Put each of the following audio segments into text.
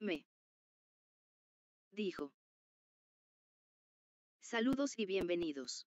Me. Dijo. Saludos y bienvenidos.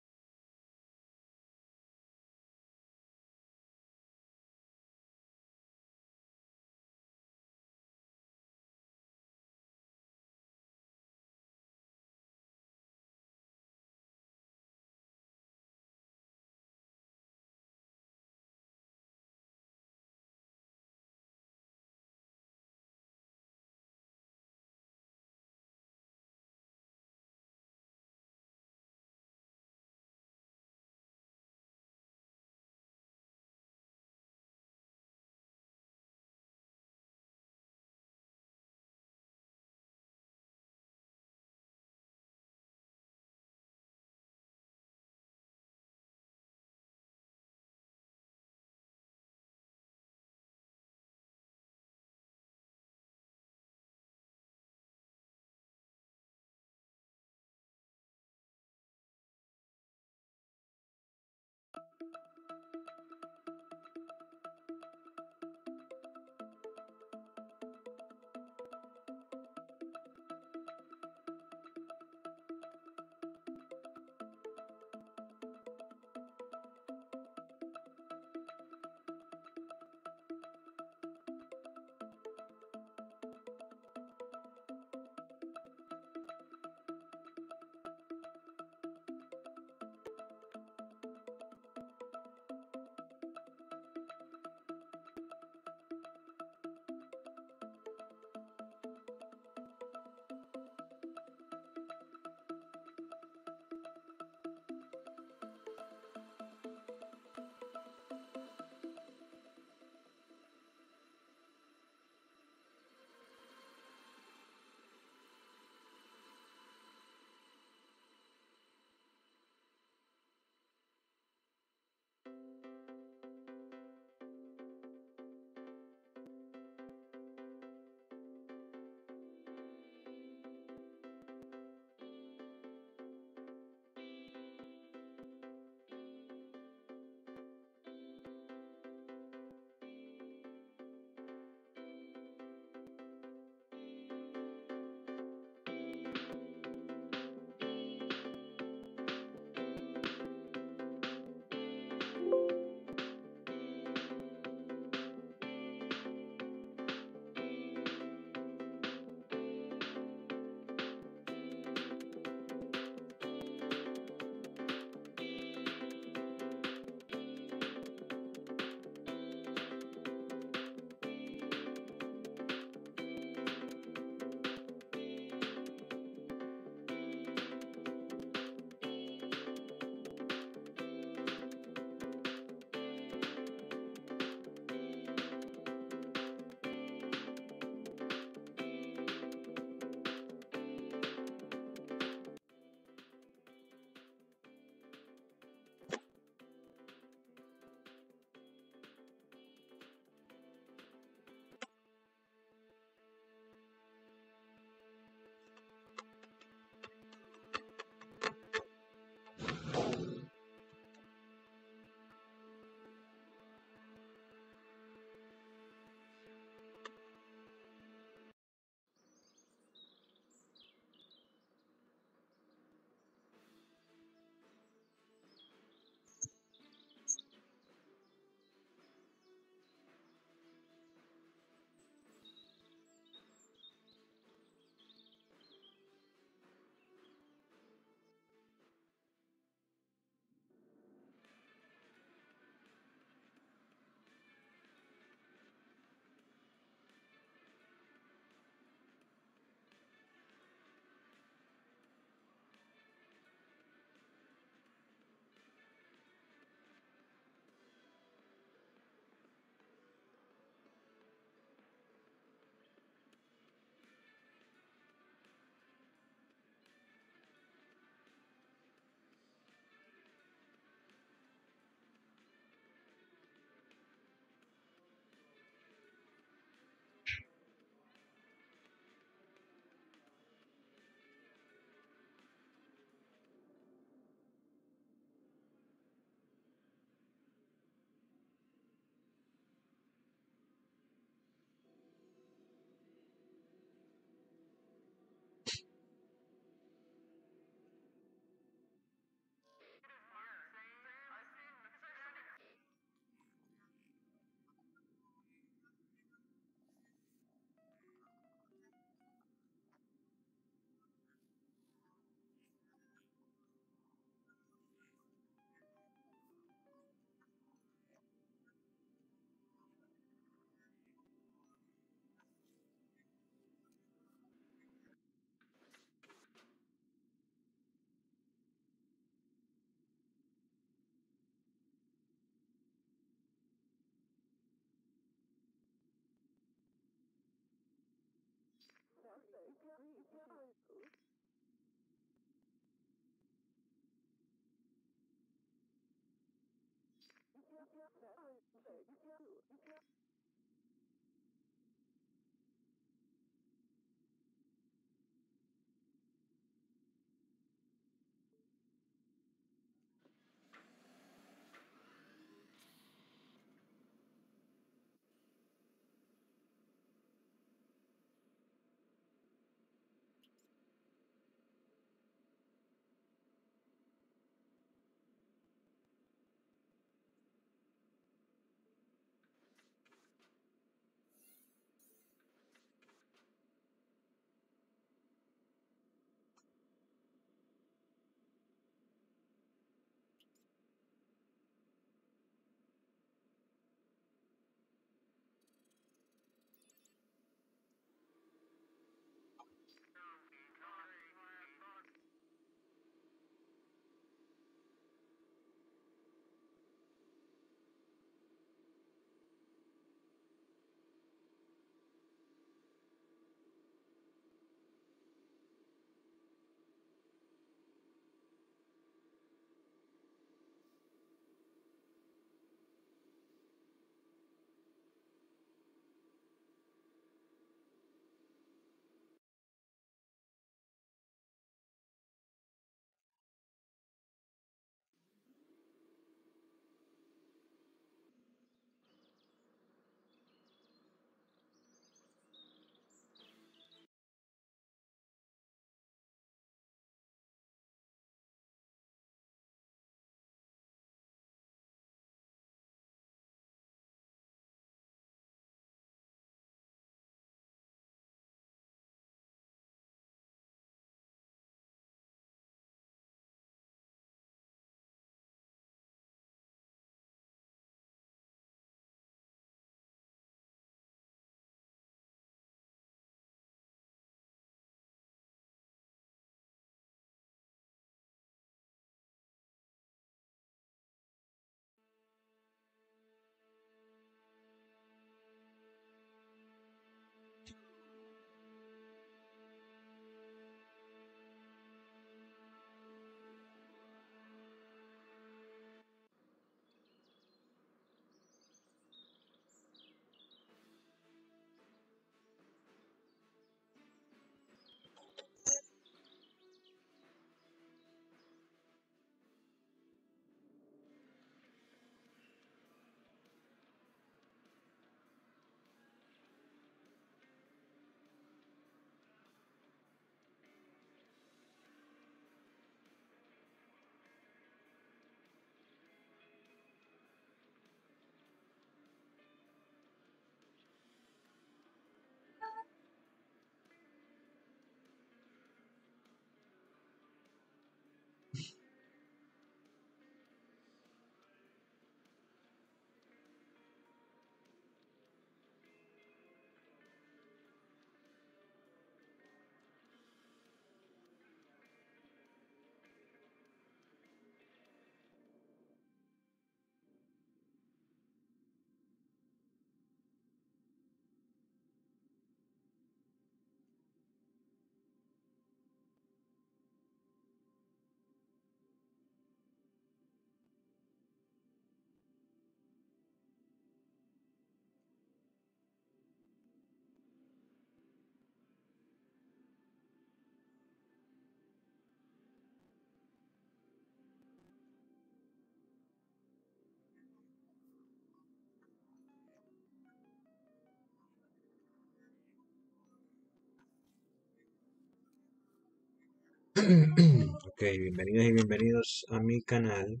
ok, bienvenidos y bienvenidos a mi canal.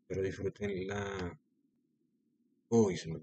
Espero disfruten la... Uy, se me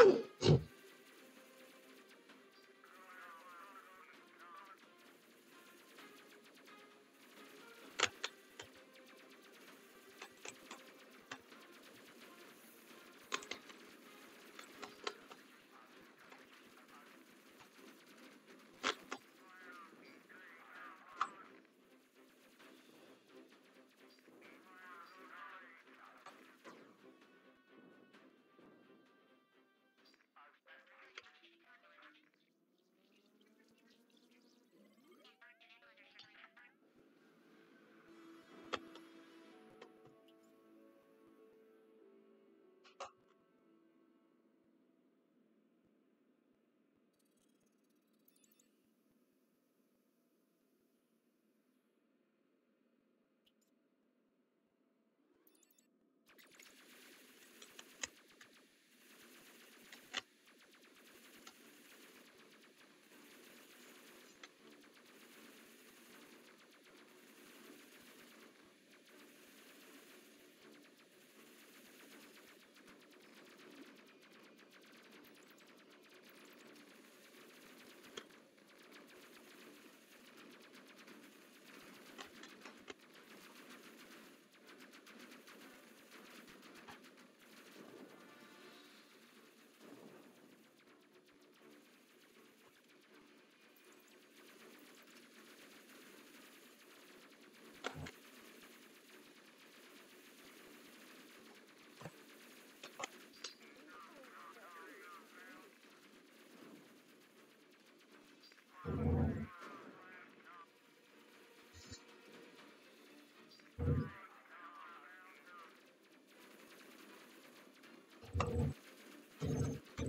Woo!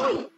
Bye.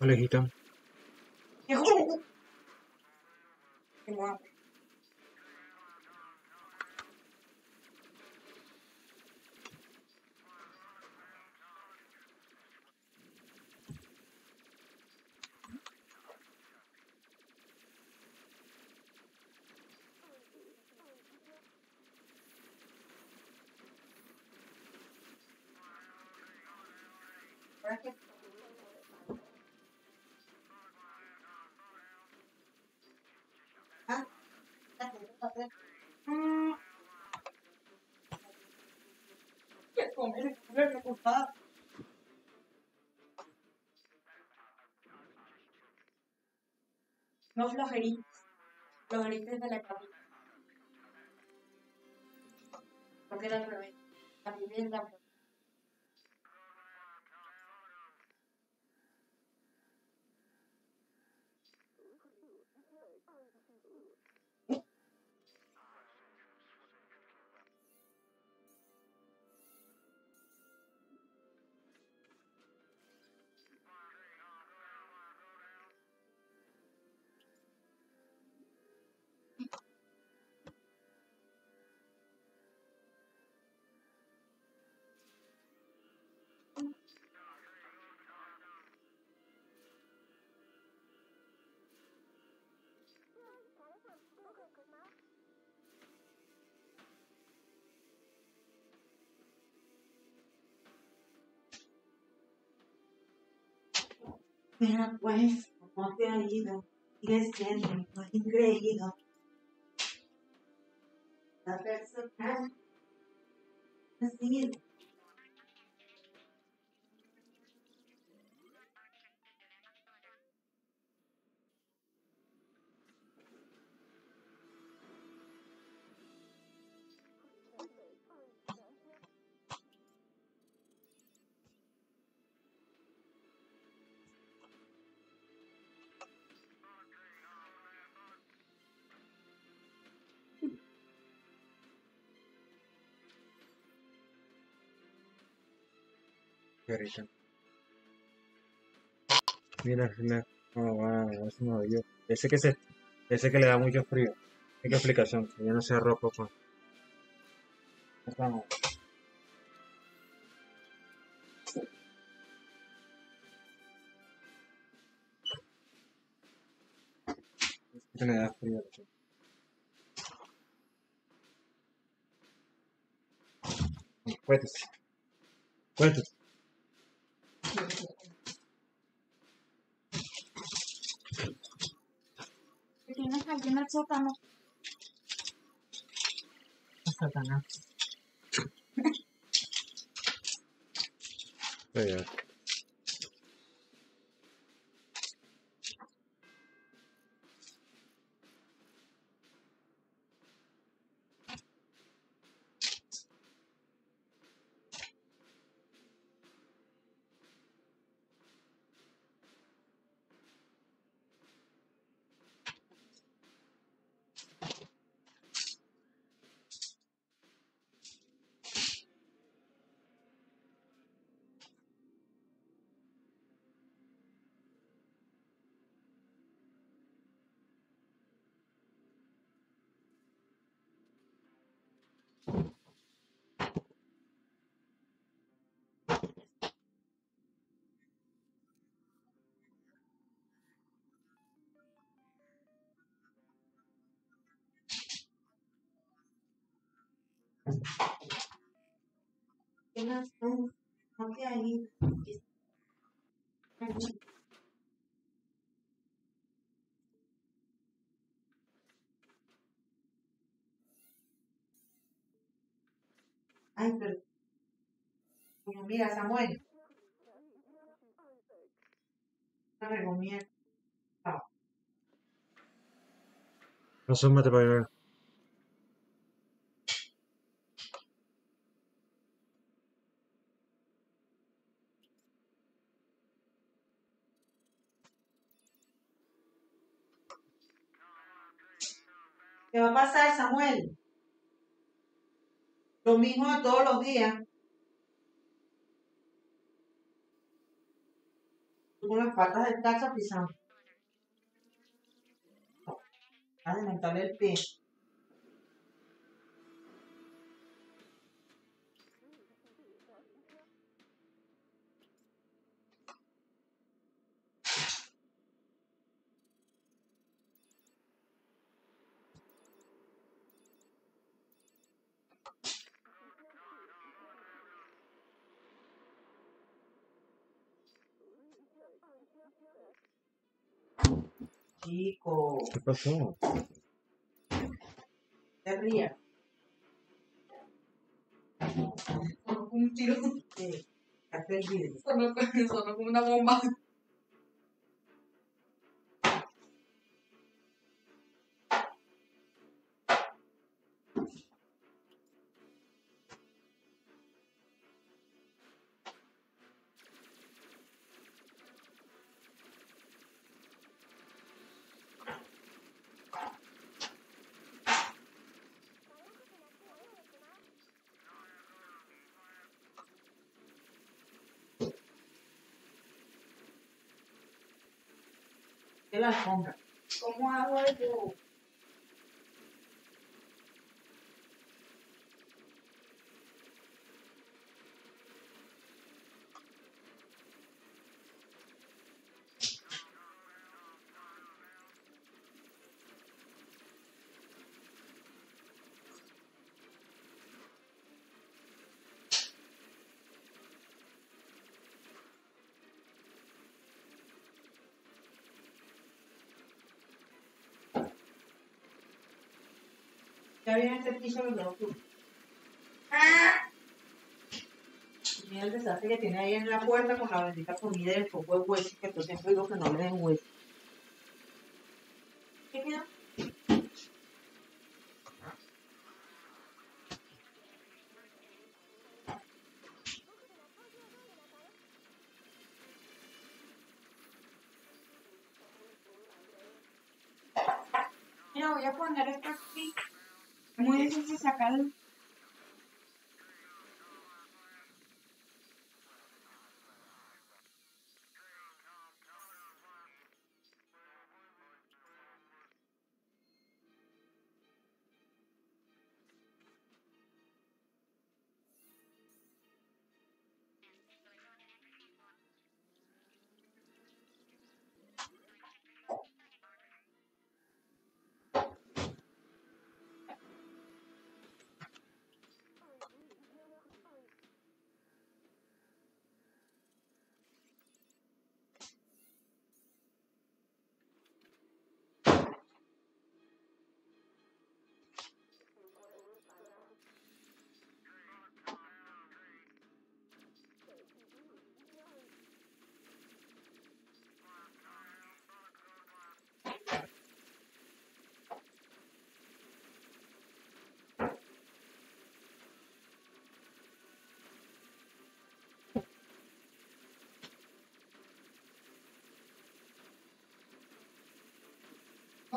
Hola, hijita. Tengo hambre. Ah, Mm. ¿Qué comer? Me gusta. No flojeritos. Flojeritos de la cabeza. Porque era al revés. La vivienda. Mira, pues, ¿cómo te ha ido? Sigue siendo más increíble. La persona así. Rico. Mira, mira. Oh, wow, es un odio. Ese que se, ese que le da mucho frío. ¿Qué explicación? Que ya no sea rojo, pues. Vamos. que le da frío. Cuéntese. Cuéntese. ¿Qué tienes aquí en el sótano? Satanás. Ya, ya. ¿Qué más? No, no Ay, pero. Mira, Samuel. No recomiendo. Asómate para allá. ¿Qué va a pasar, Samuel? Lo mismo de todos los días. Con la las patas del taxa pisando. A desmontarle el pie. ¿Qué pasó? te rías. Sonó como un tiro. Sí. Sonó, sonó como una bomba. ¿Cómo hago eso? Ya viene este piso de los dos. Mira el desastre que tiene ahí en la puerta con la bendita comida y el poco de hueso que yo siempre digo que no le den hueso.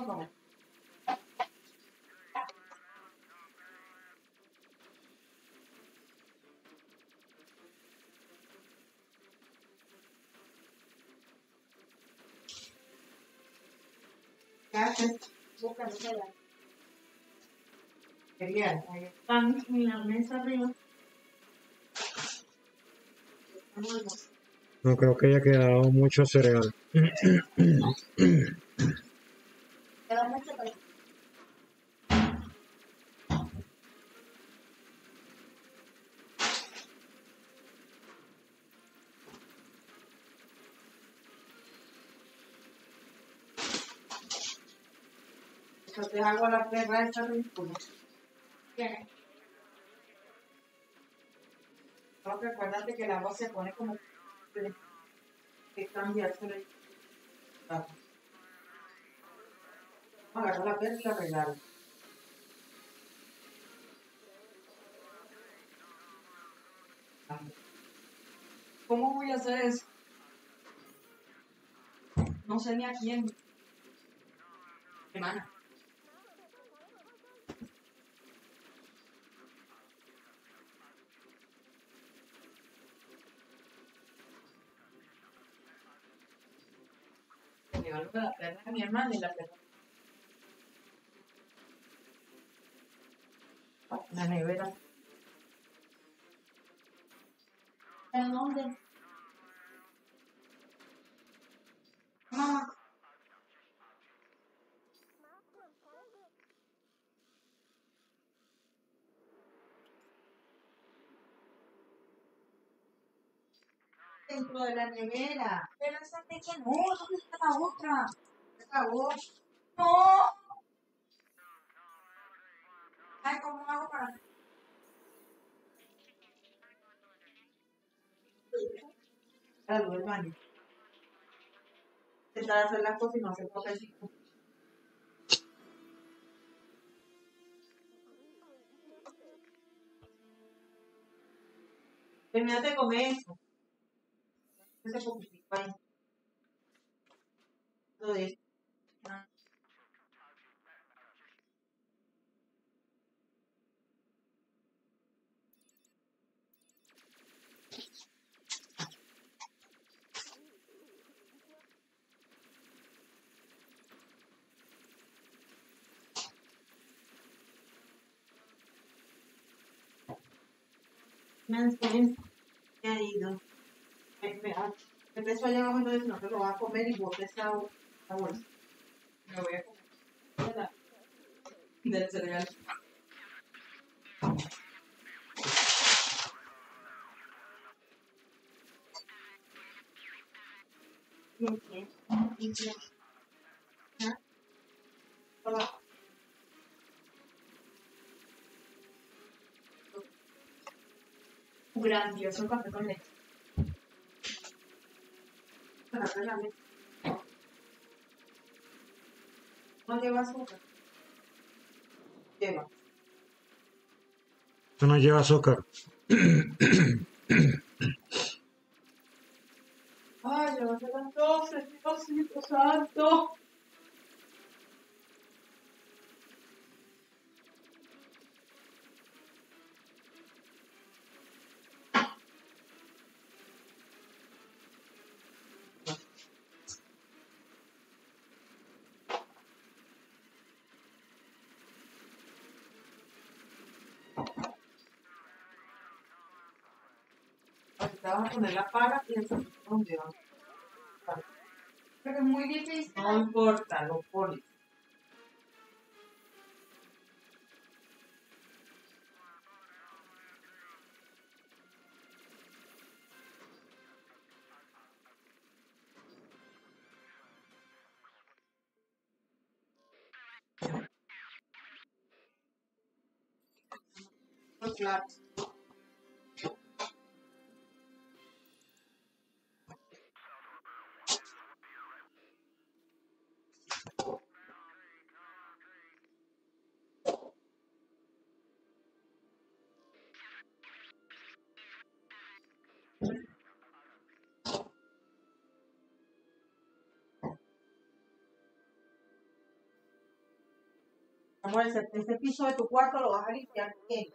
Arriba. No creo que haya quedado mucho cereal. Queda mucho para Yo te hago la perra esta ridícula. Bien. Tengo que acuérdate que el agua se pone como que, cambiársela. Vamos. Agarro la perra y la regalo. ¿Cómo voy a hacer eso? No sé ni a quién. Hermana. La mi hermana y la. La nevera. ¿En dónde? Dentro de la nevera. Pero esa techa no, ¿dónde está la otra? Se acabó. No. Ay, ¿cómo hago para...? Luz del baño. Intentar hacer las cosas y no hacer cosas. Terminate de comer eso. Ese poquitico ahí. Todo esto. Ha ido. Me, ah, empezó allá abajo, entonces no lo va a comer y bote esa, esa bolsa. Me voy a comer. la- Del cereal. ¿Ah? Hola. Grandioso café con leche. No lleva azúcar. Lleva. Esto no lleva azúcar. Ay, ya va a ser las 12, Diosito santo. Así te vas a poner la pala y el ¿dónde va? Pero es muy difícil. No importa, lo pones. Pues claro. Amor, ese, ese piso de tu cuarto lo vas a limpiar bien.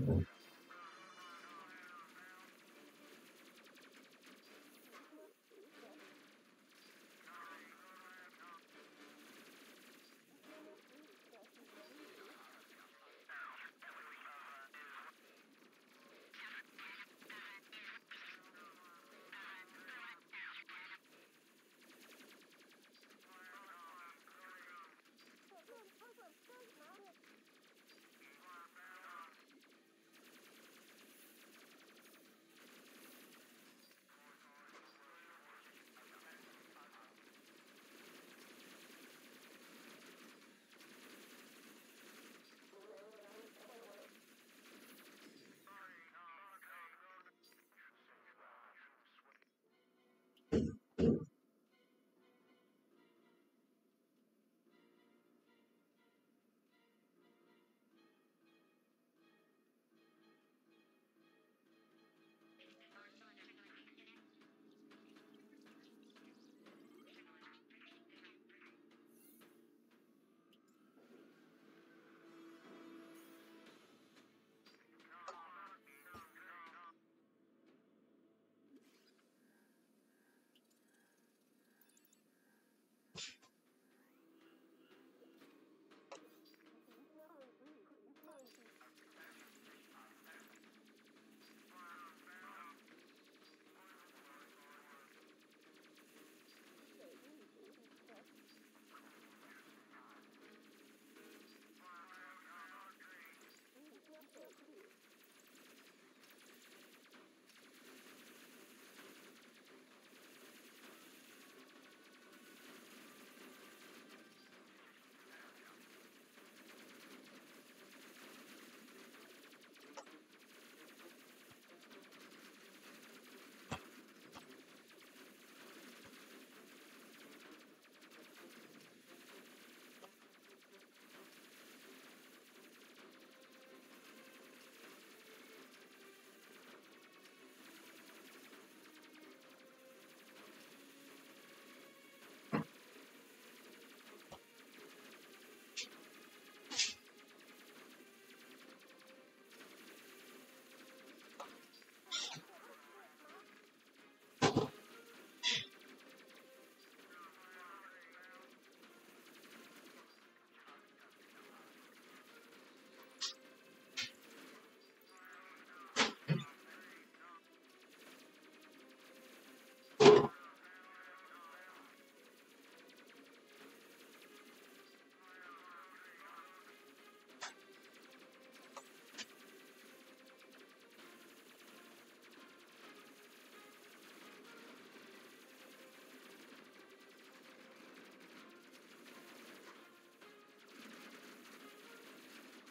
Mm-hmm.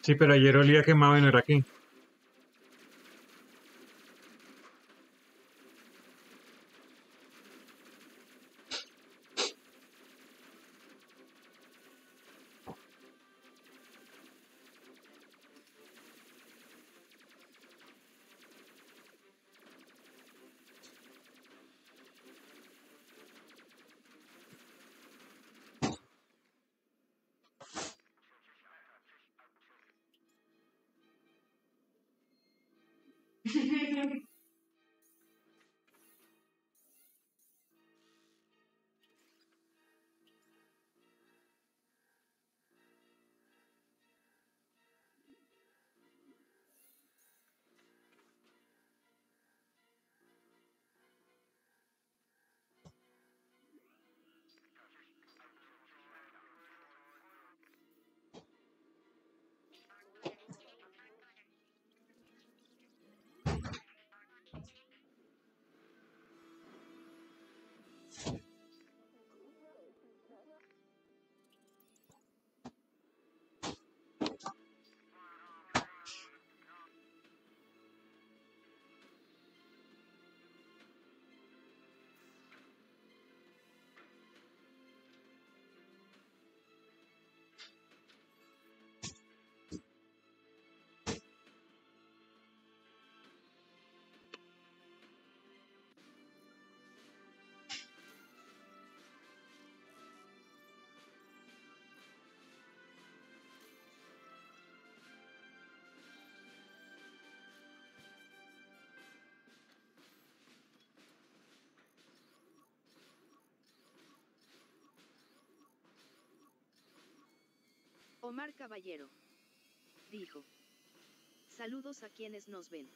Sí, pero ayer olía quemado y no era aquí. Omar Caballero. Dijo. Saludos a quienes nos ven.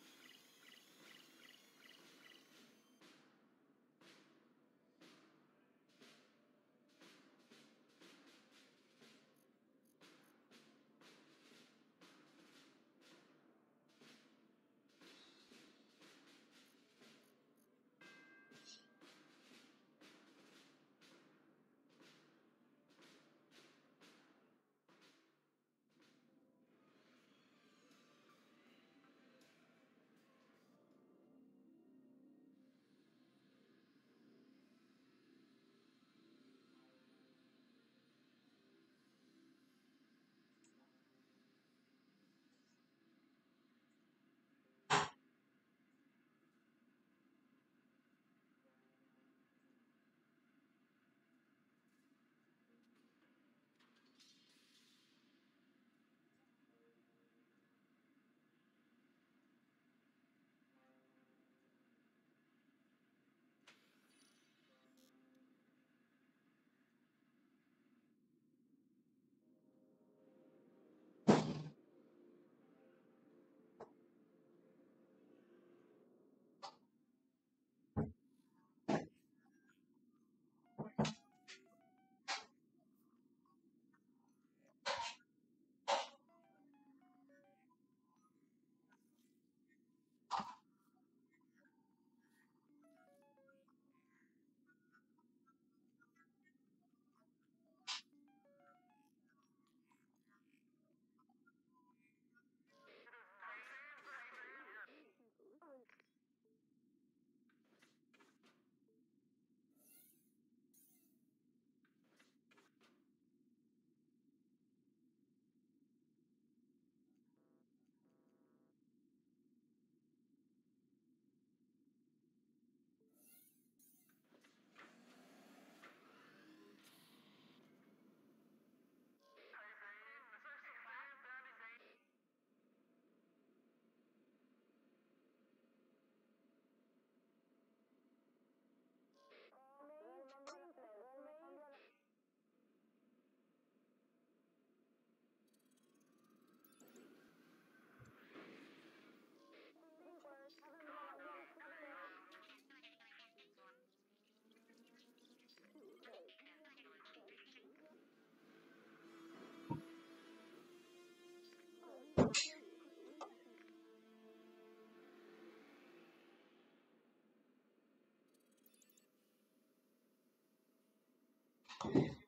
Come on.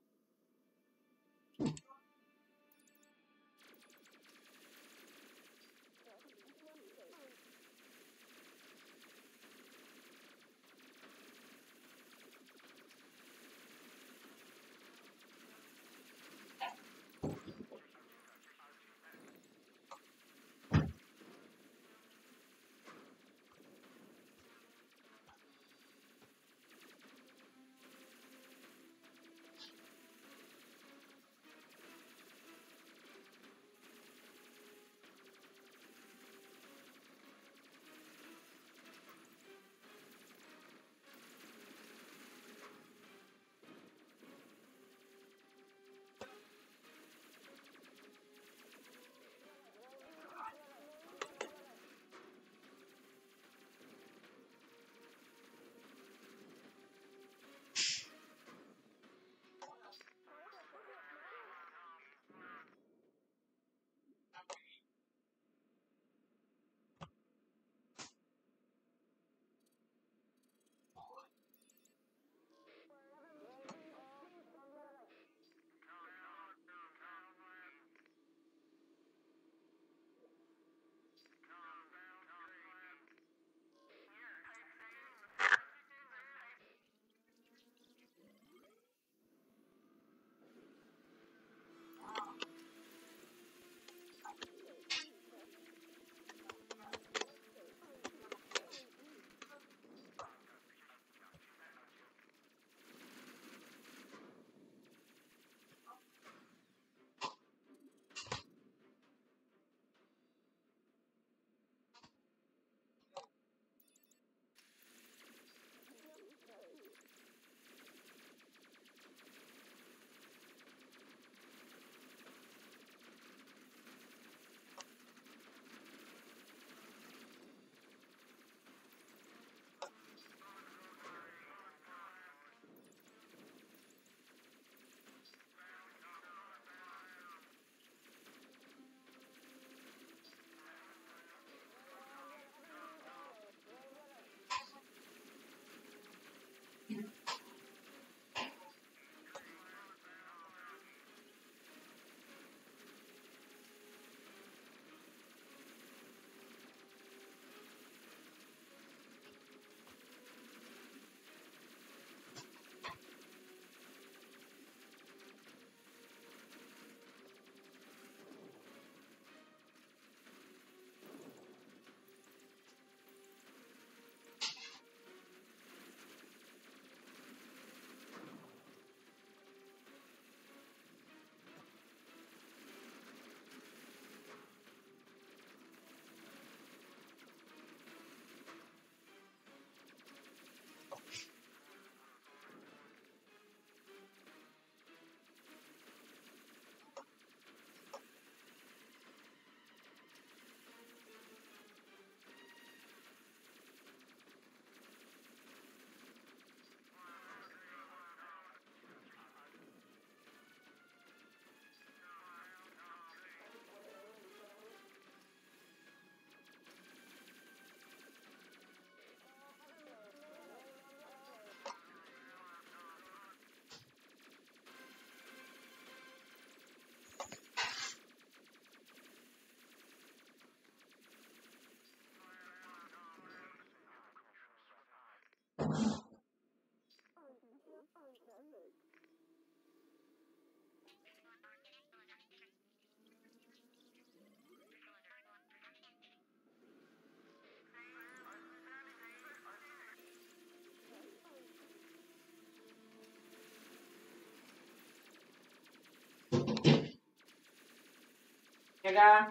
Chào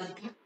Okay.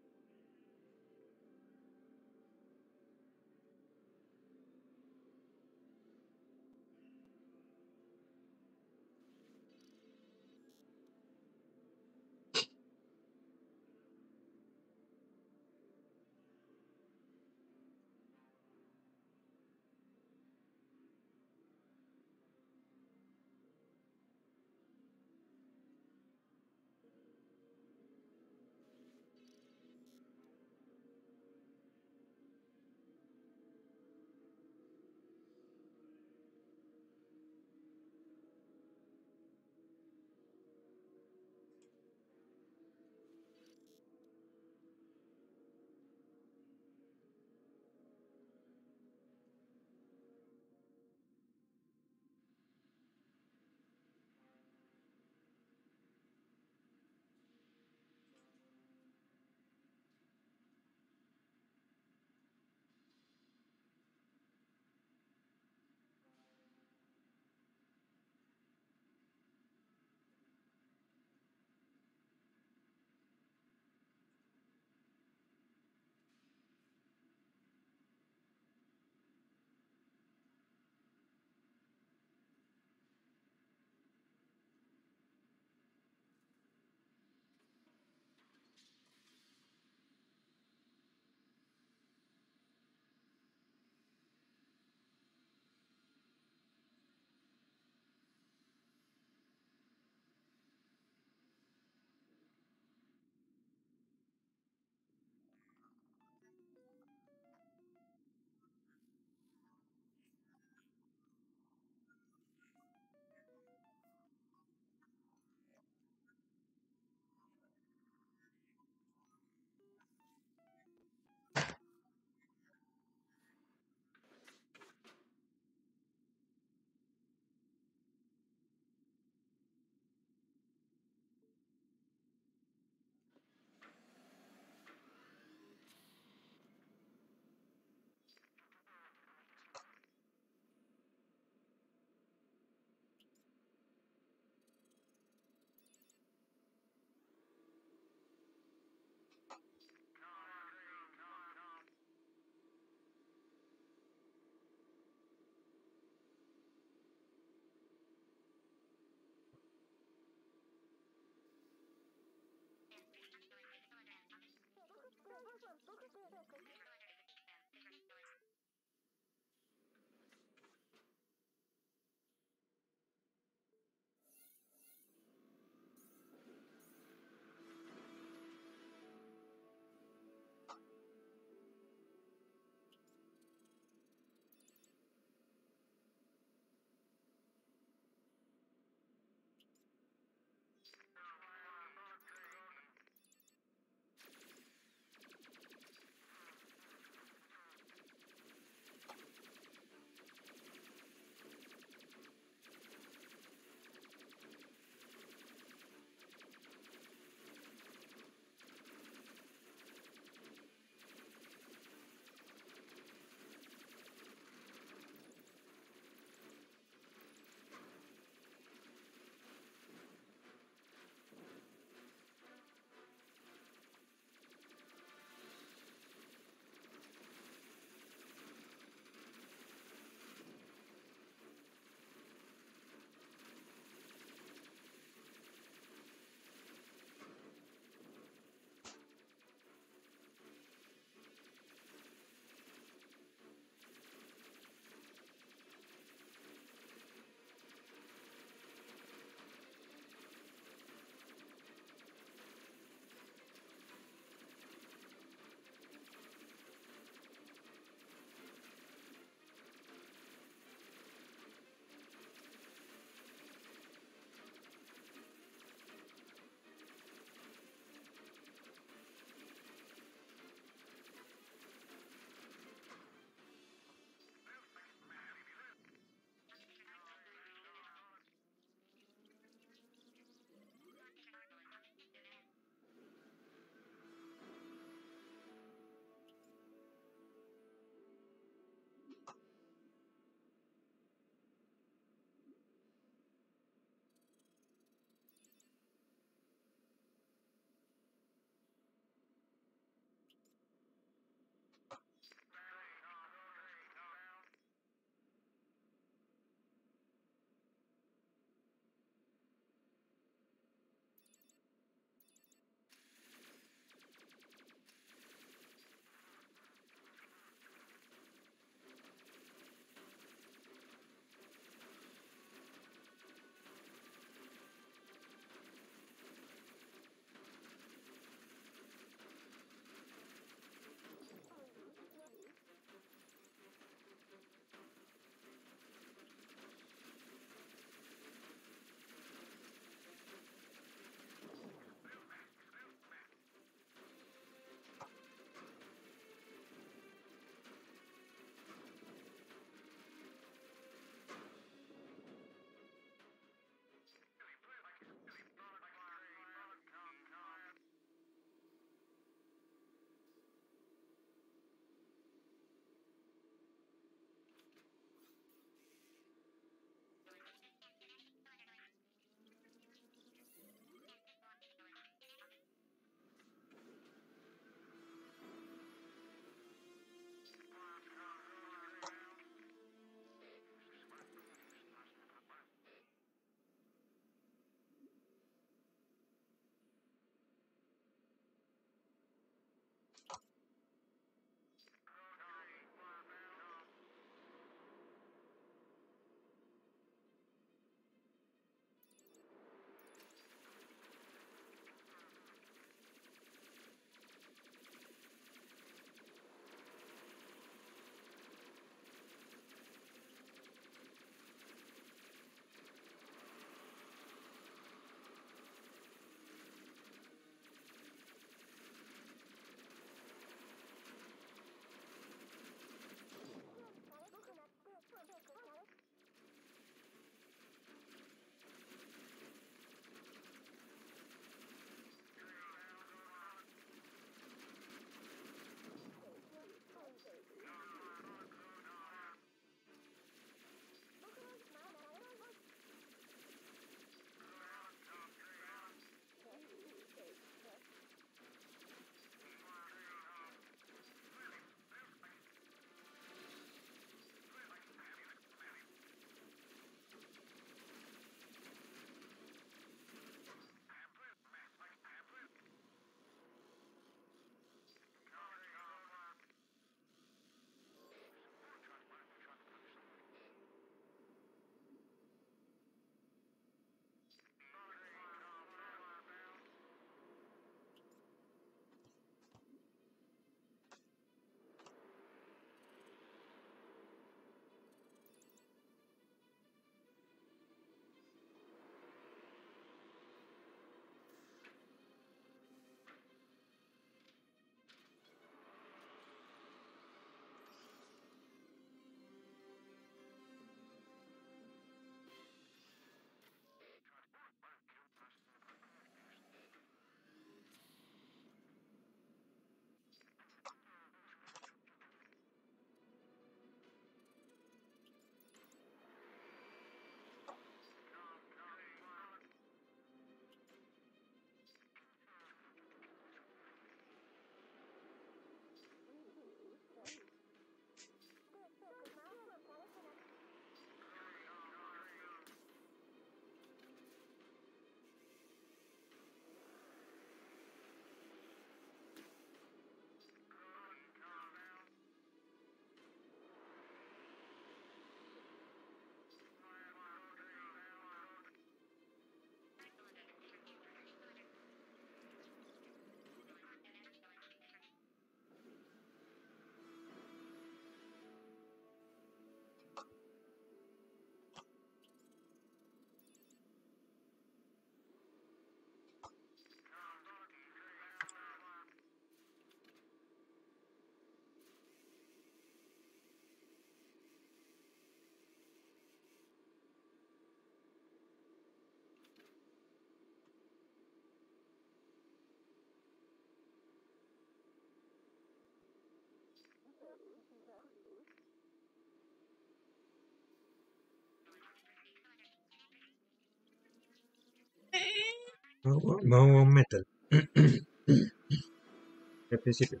Vamos a metal. Al principio.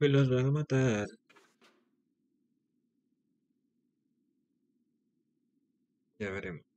Me los van a matar. Ya veremos.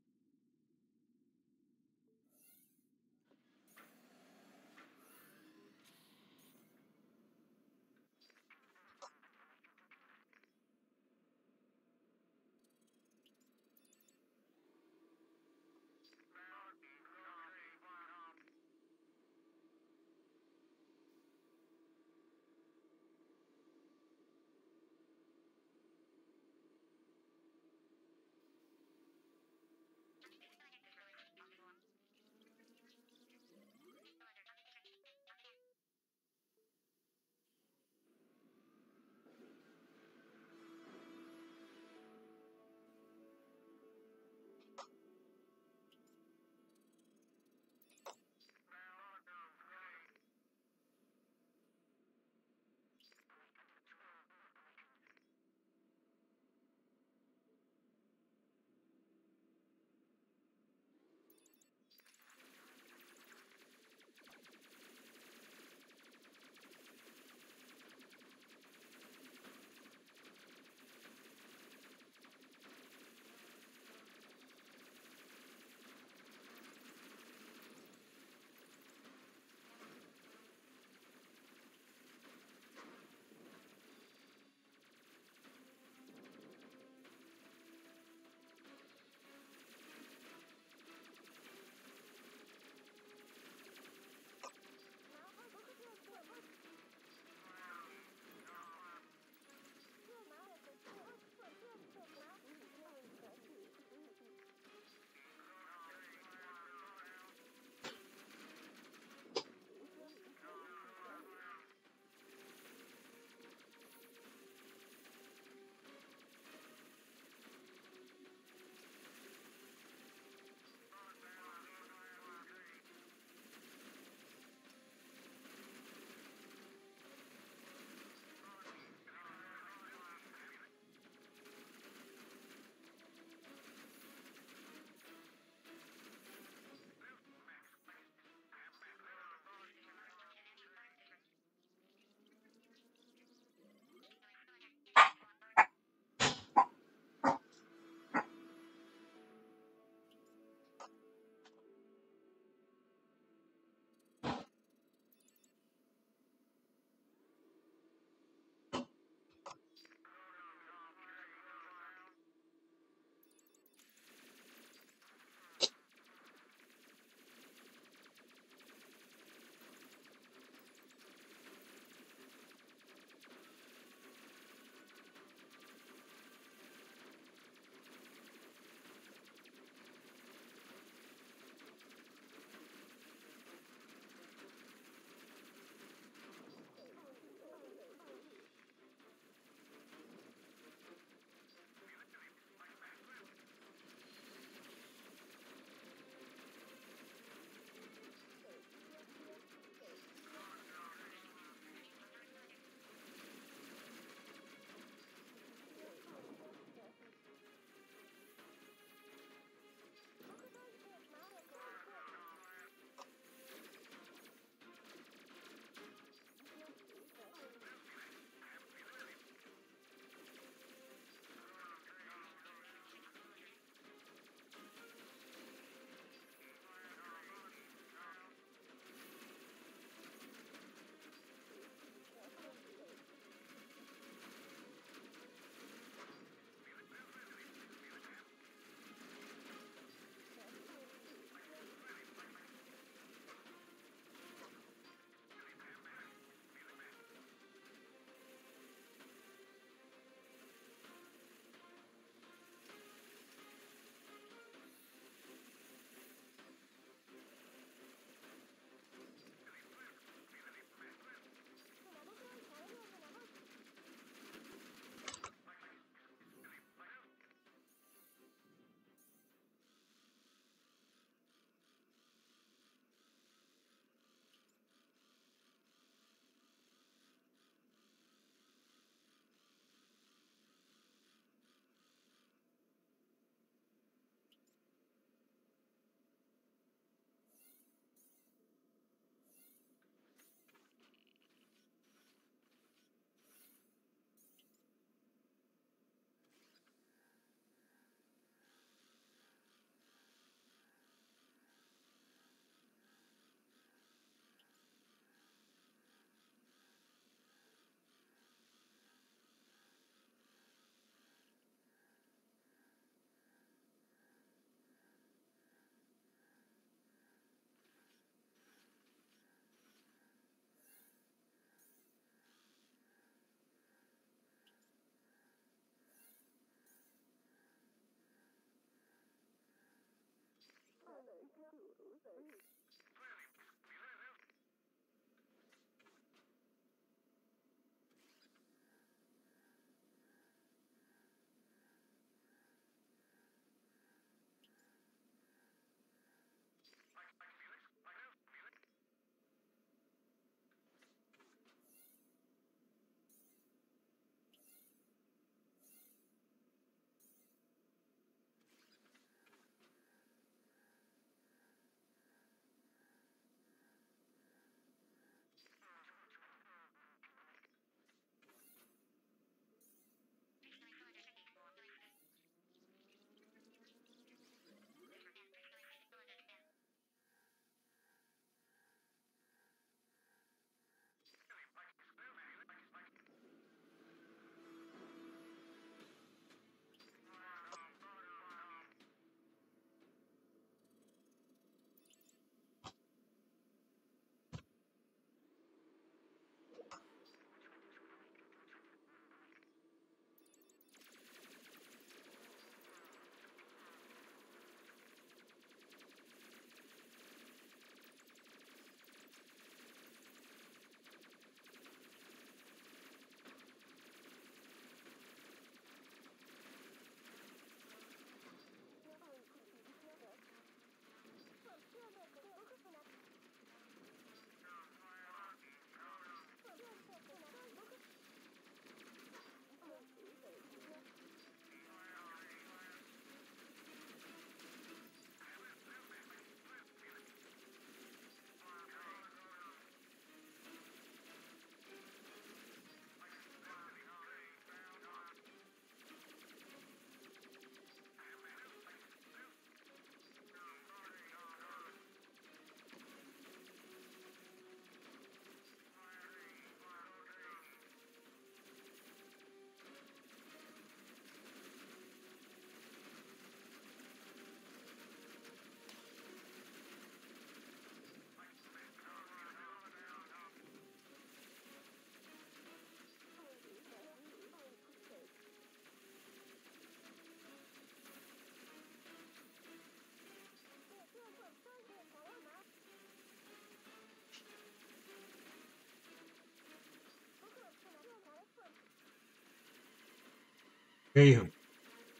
¿Qué dijo?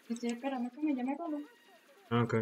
Estoy esperando que me llame Pablo. Ah, ok.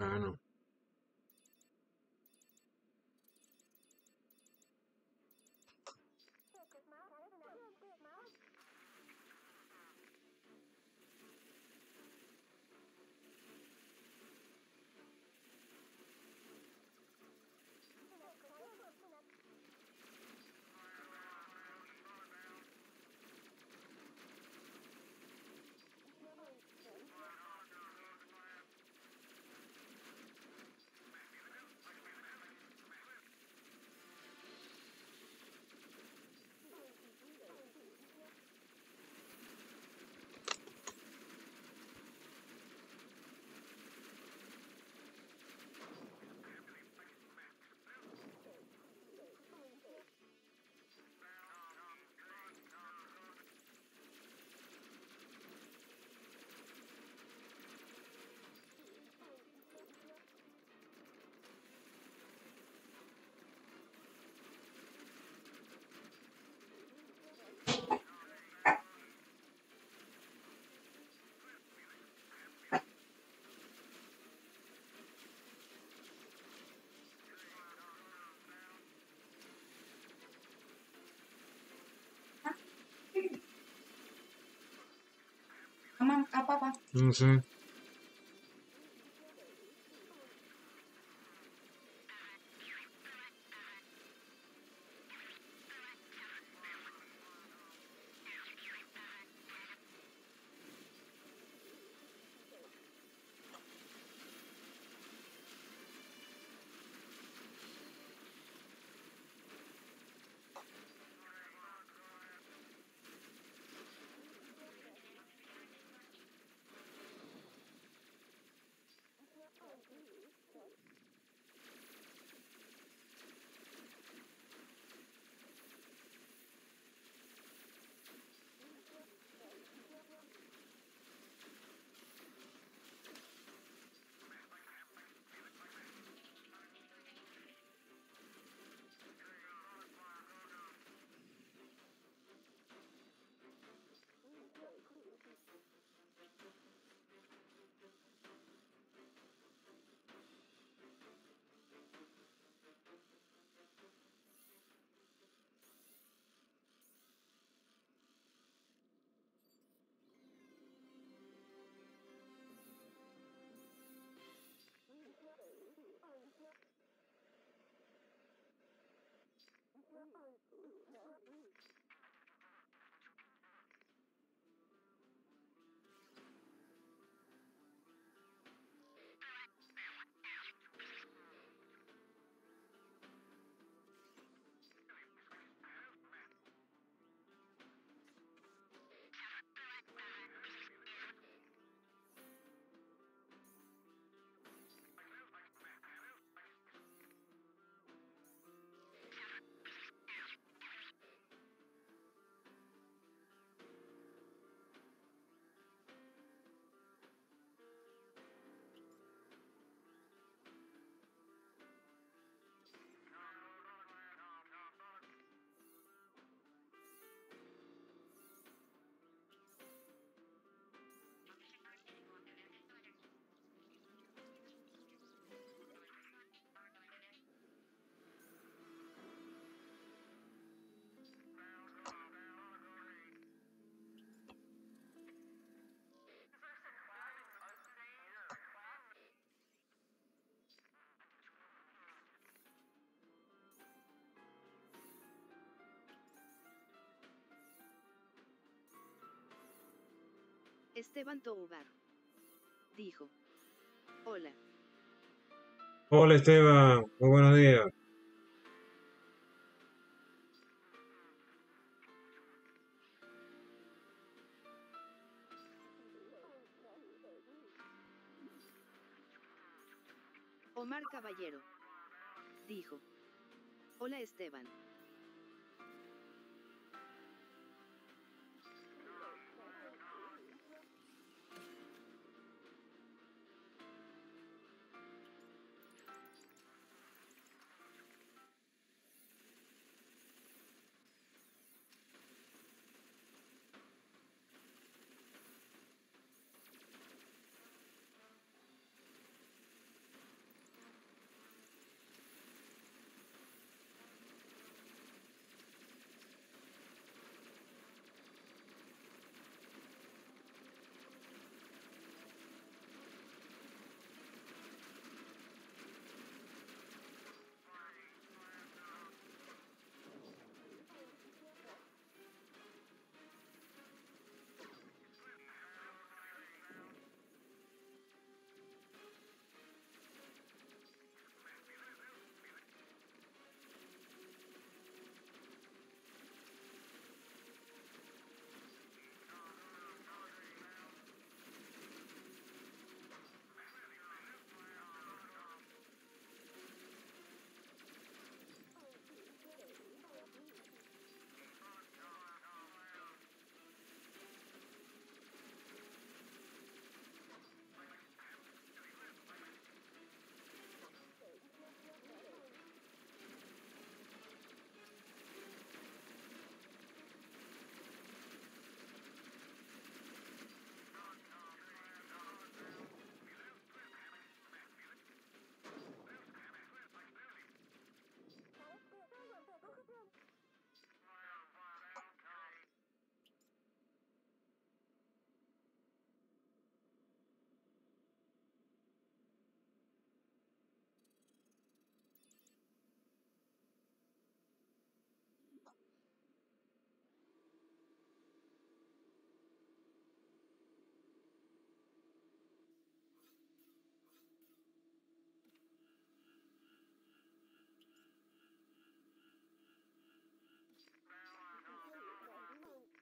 I don't know. Mamá, a papá. No sé. Esteban Toubar. Dijo. Hola. Hola Esteban, muy buenos días. Omar Caballero. Dijo. Hola Esteban.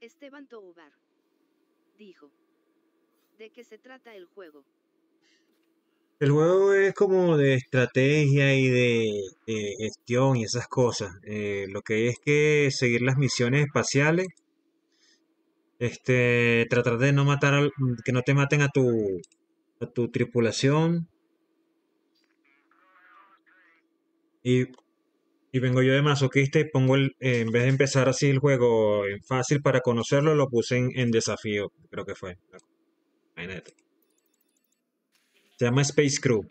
Esteban Toubar. Dijo. ¿De qué se trata el juego? El juego es como de estrategia y de, gestión y esas cosas. Eh, lo que es que seguir las misiones espaciales, este, tratar de no matar al, que no te maten a tu, a tu tripulación. Y, y vengo yo de masoquista y pongo el, eh, en vez de empezar así el juego en fácil para conocerlo, lo puse en, desafío, creo que fue. Se llama Space Crew.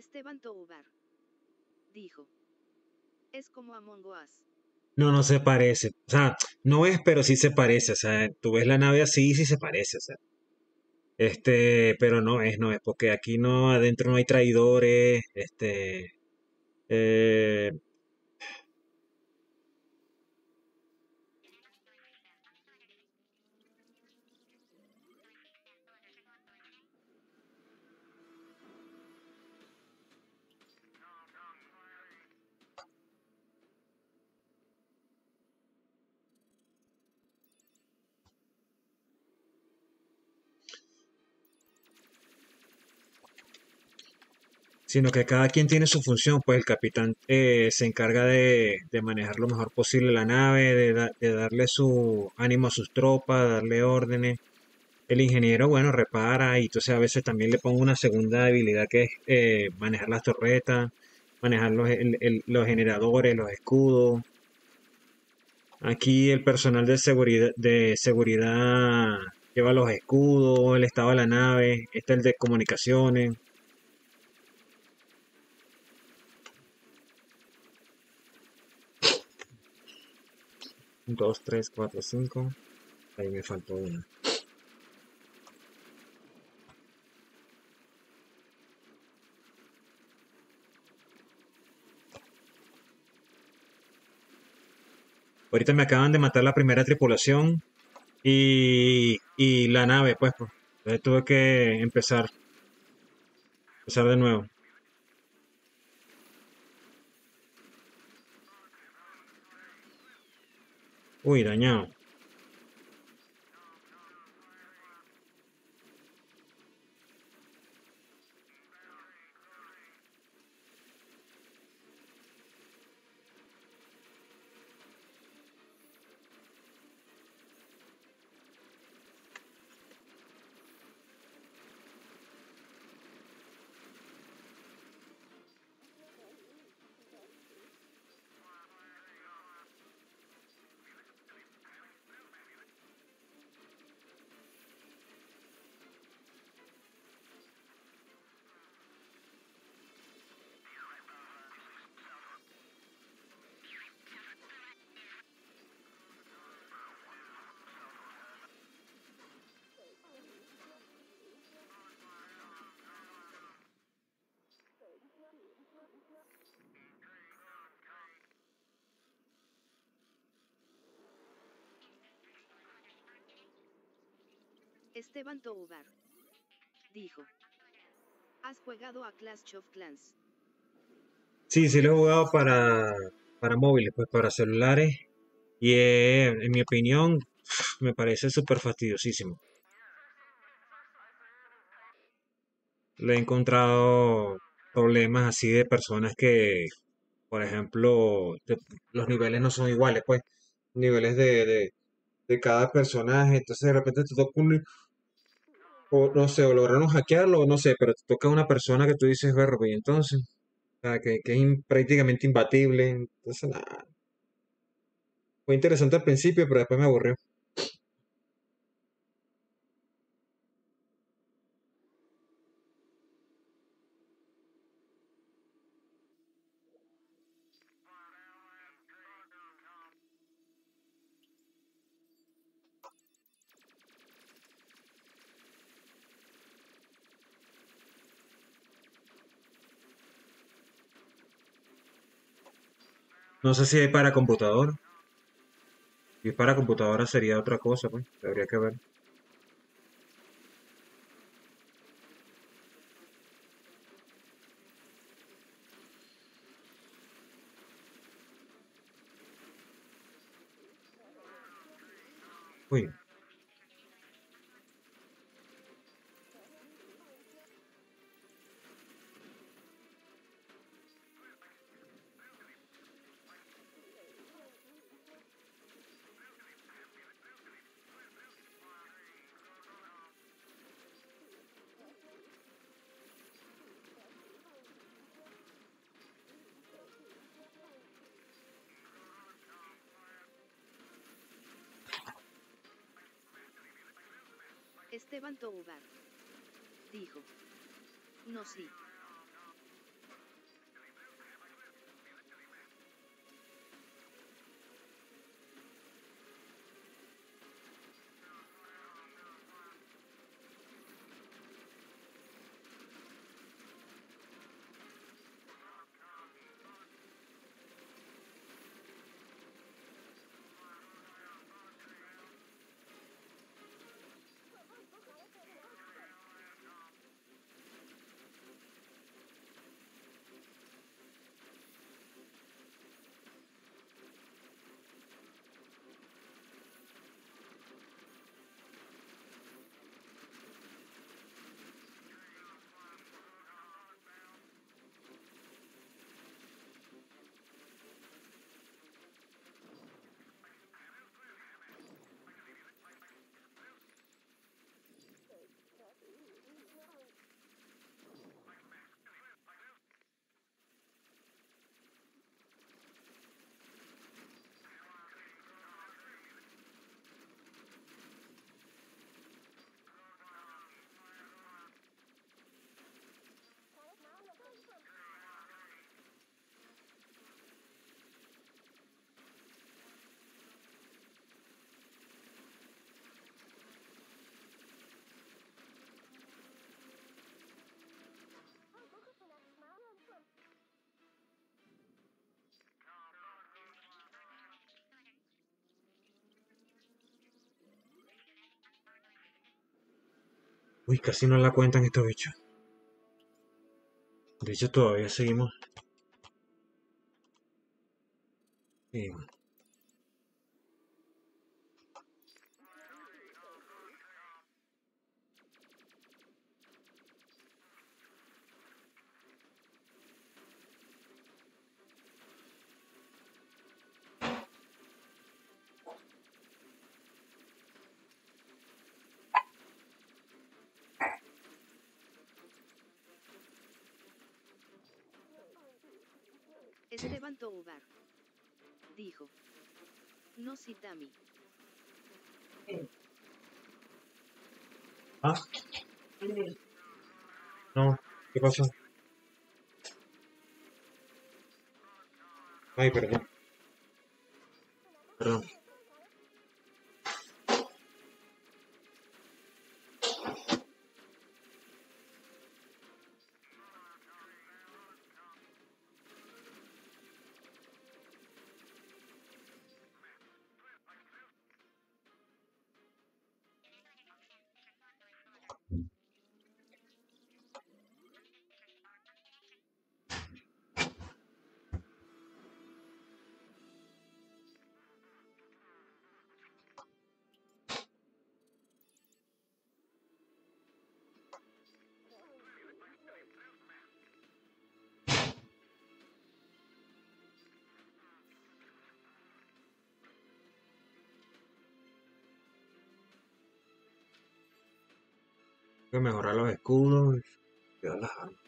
Esteban Toubar. Dijo. Es como Among Us. No, no se parece. O sea, no es, pero sí se parece. O sea, tú ves la nave así y sí se parece. O sea. Este, pero no es, no es, porque aquí no, adentro no hay traidores. Este, eh, sino que cada quien tiene su función, pues el capitán eh, se encarga de, de manejar lo mejor posible la nave, de, da- de darle su ánimo a sus tropas, darle órdenes. El ingeniero, bueno, repara y entonces a veces también le pongo una segunda habilidad que es eh, manejar las torretas, manejar los, los generadores, los escudos. Aquí el personal de seguridad, de seguridad lleva los escudos, el estado de la nave, este es el de comunicaciones. Dos, tres, cuatro, cinco. Ahí me faltó una. Ahorita me acaban de matar la primera tripulación y, y la nave, pues, pues. Entonces tuve que empezar, empezar de nuevo. Uy, dañado. Esteban Toubar. Dijo. ¿Has jugado a Clash of Clans? Sí, sí lo he jugado para, para móviles, pues para celulares. Y eh, en mi opinión, me parece súper fastidiosísimo. Le he encontrado problemas así de personas que, por ejemplo, los niveles no son iguales, pues, niveles de, de, de cada personaje. Entonces de repente te toca un, o no sé, o lograron hackearlo, o no sé, pero te toca una persona que tú dices, verbo, y entonces, o sea, que, que es prácticamente imbatible. Entonces, nada. Fue interesante al principio, pero después me aburrió. No sé si hay para computador. Es para computadora sería otra cosa, pues. Habría que ver. Esteban Toubar. Dijo. No sí. Uy, casi no la cuentan estos bichos. De hecho, todavía seguimos. Ay, perdón. Que mejorar los escudos. y las armas.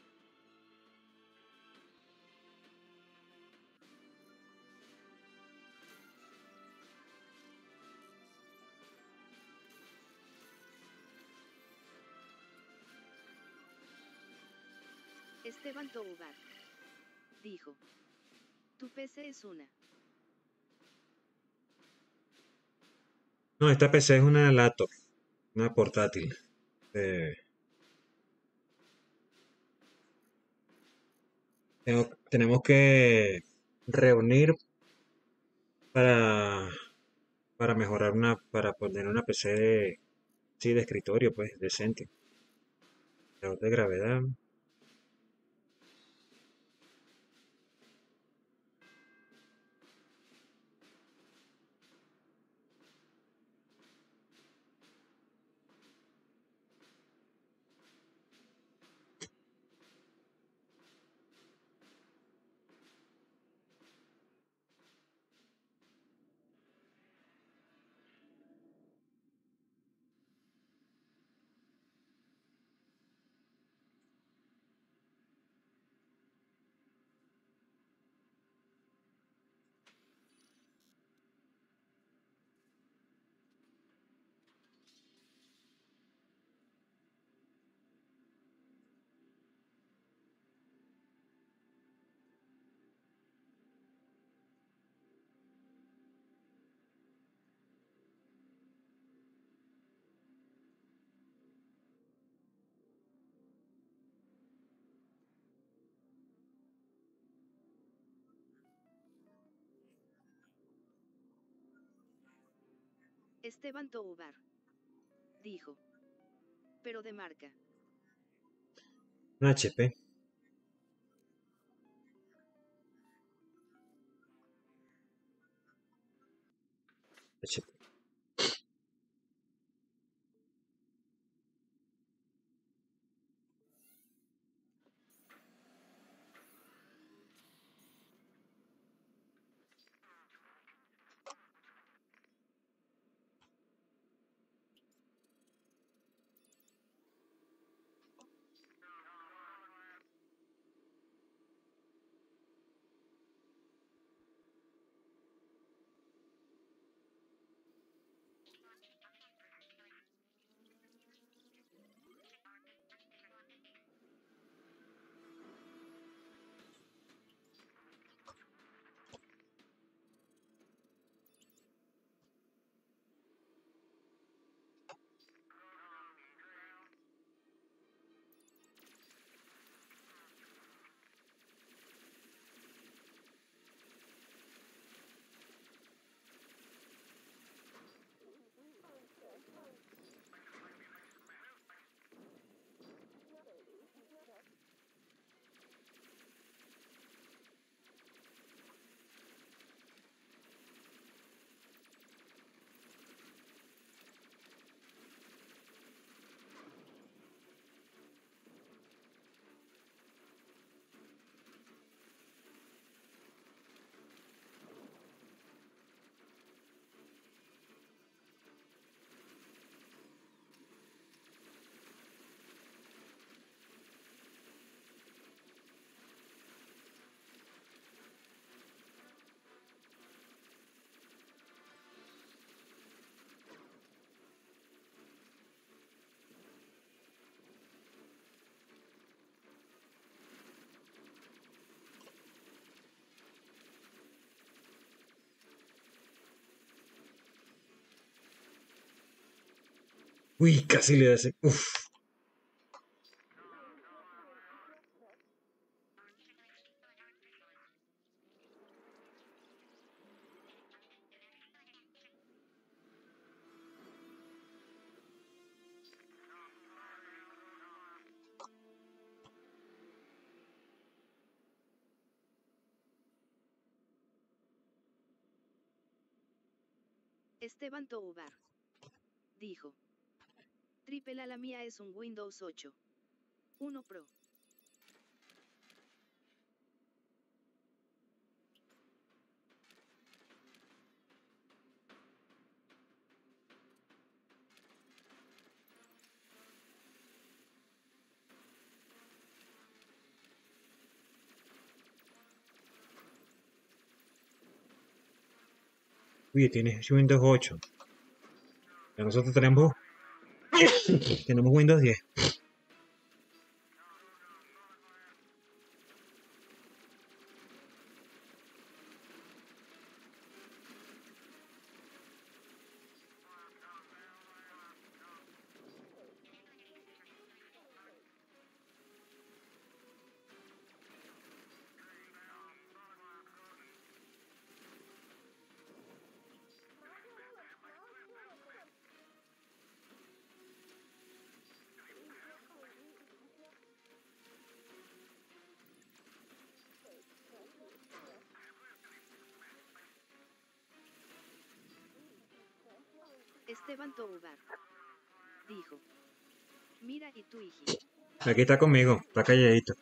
Esteban Toubar. Dijo. Tu PC es una. No, esta PC es una laptop, una portátil. Tengo- tenemos que reunir para, para mejorar una, para poner una PC sí, de escritorio, pues, decente. De gravedad. Esteban Toubar. Dijo. Pero de marca. Uy, casi le hace. Uf. Esteban Toubar. Dijo. Triple A la mía es un Windows 8. 1 Pro. Uy, tienes Windows 8. Ya nosotros tenemos. Tenemos Windows 10. Aquí está conmigo, está calladito.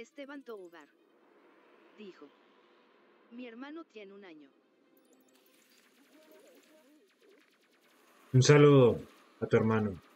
Esteban Toubar. Dijo. Mi hermano tiene un año. Un saludo a tu hermano.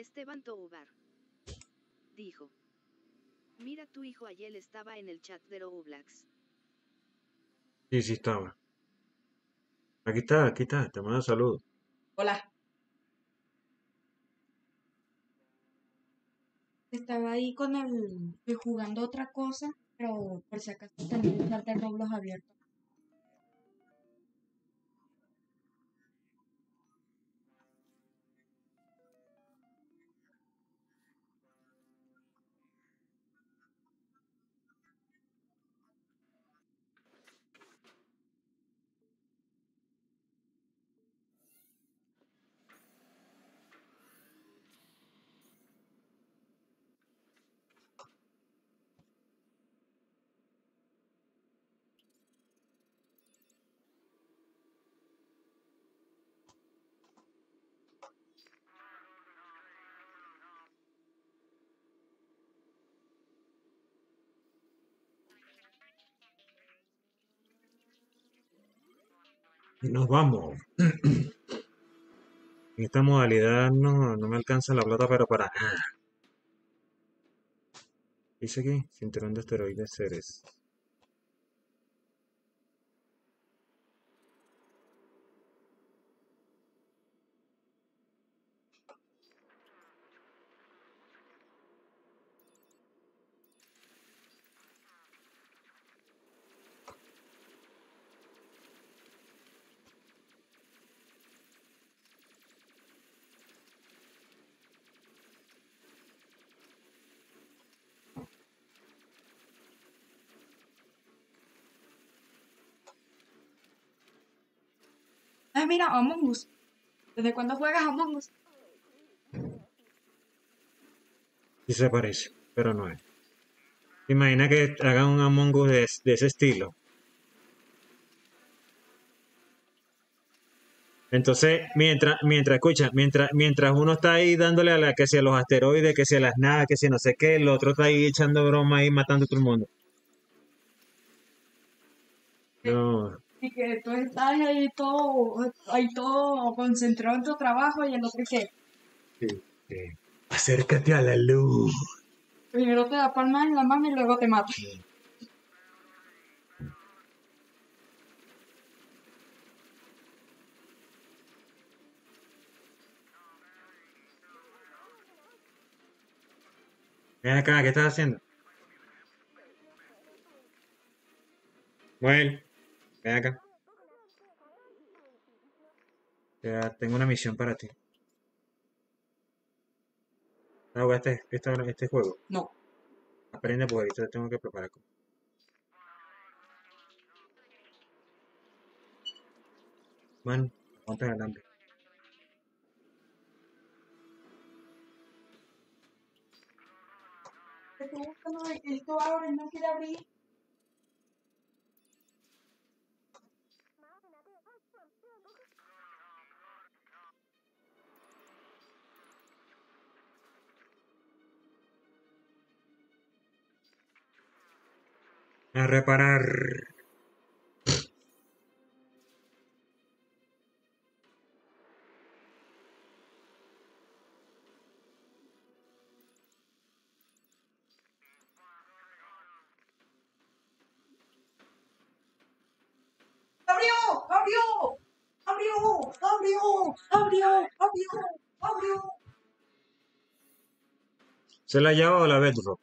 Esteban Toubar. Dijo. Mira tu hijo ayer estaba en el chat de Roblox. Sí, sí estaba. Aquí está, aquí está, te mando saludos. Hola. Estaba ahí con el, eh, jugando otra cosa, pero por si acaso tenía el chat de Roblox abierto. Nos vamos. En esta modalidad no, no me alcanza la plata, pero para nada. Dice aquí, cinturón de esteroides Ceres. Mira, Among Us. ¿Desde cuándo juegas Among Us? Sí se parece, pero no es. ¿Te imaginas que hagan un Among Us de, de ese estilo? Entonces, mientras, mientras, escucha, mientras, mientras uno está ahí dándole a la que sea los asteroides, que sea las naves, que sea no sé qué, el otro está ahí echando broma ahí matando a todo el mundo. No, Y que tú estás ahí todo, ahí todo concentrado en tu trabajo y el otro que sí, sí. Acércate a la luz. primero te da palmas en la mano y luego te mata. Ven acá, ¿qué estás haciendo? Bueno, ven acá. Ya tengo una misión para ti. ¿Sabes jugar este, este, este juego? No. Aprende porque ahorita te tengo que preparar. Man, ponte adelante. Estoy buscando de que esto abre, no quiere abrir. A reparar. ¡Abrió! ¡Abrió! ¡Abrió! ¡Abrió! ¡Abrió! ¡Abrió! ¡Abrió! ¿Se la llave o la Bedrock?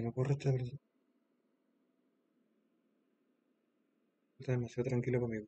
Bueno, corre Está demasiado tranquilo conmigo.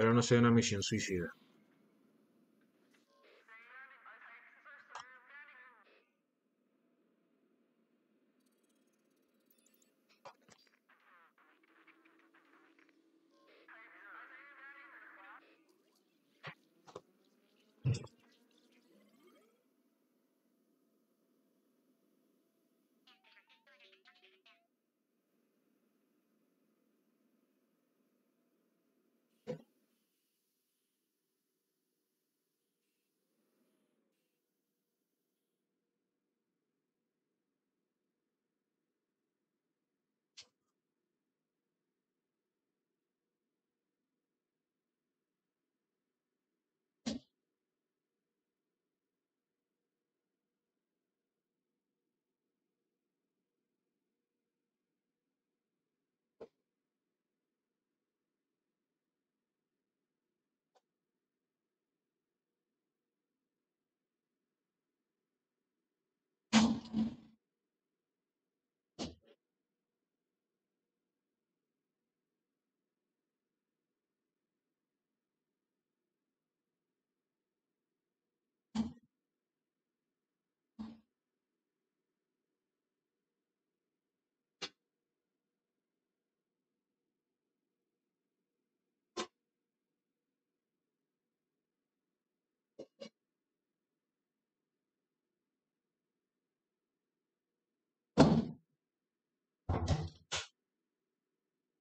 Espero no sea una misión suicida. Mira,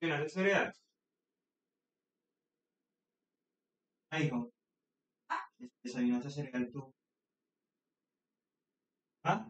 de cereal. Ahí, hijo. Desayunaste cereal tú. ¿Ah?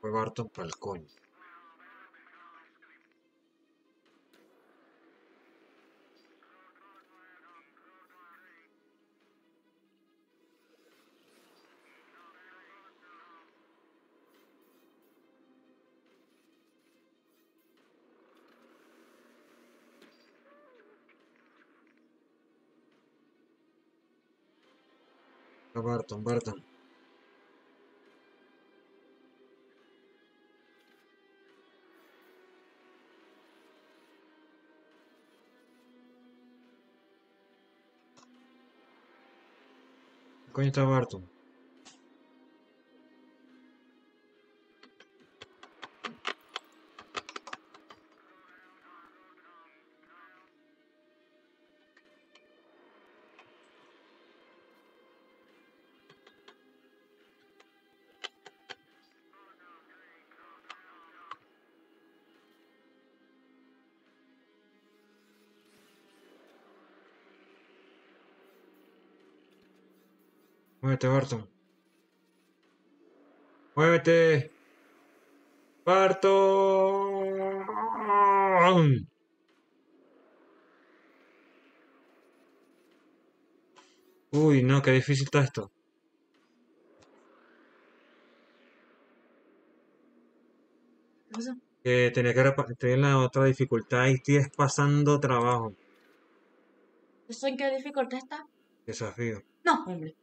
Fue Barton. Fue Barton, Barton. ¿Qué coño está Barton? Muévete, Barton. Muévete. Barton. Uy, no, qué difícil está esto. ¿Qué pasó? Que tenía que repa- estoy en la otra dificultad y estoy pasando trabajo. ¿Eso en qué dificultad está? Desafío. No, hombre.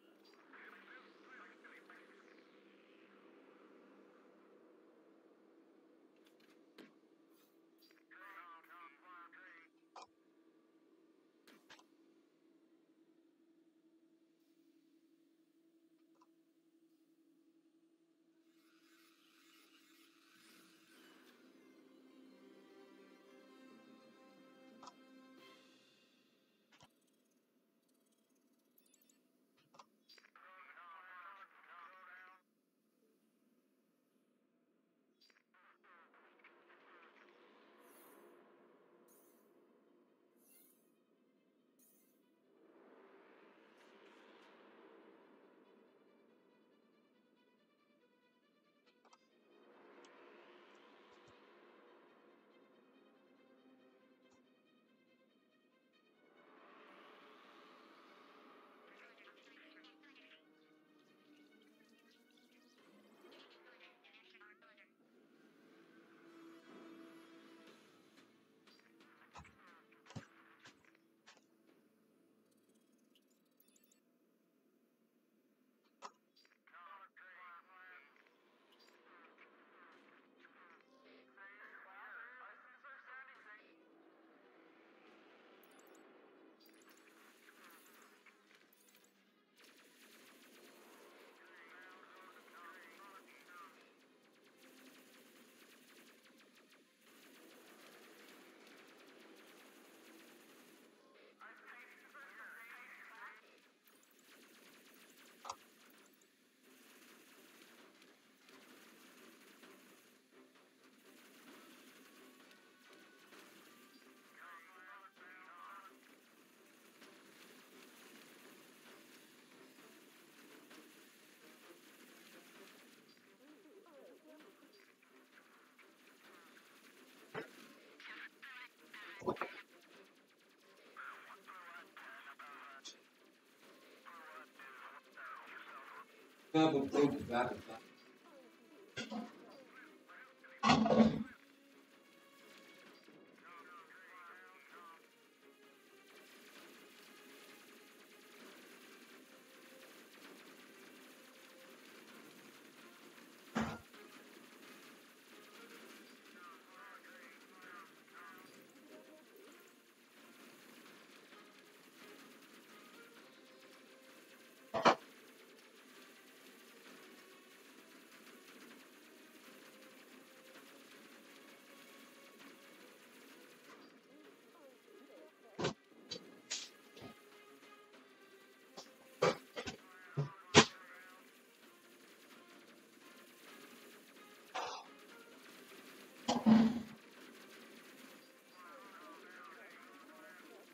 campo, pronto, gato.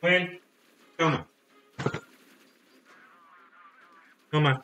Bueno, toma. Toma. Toma.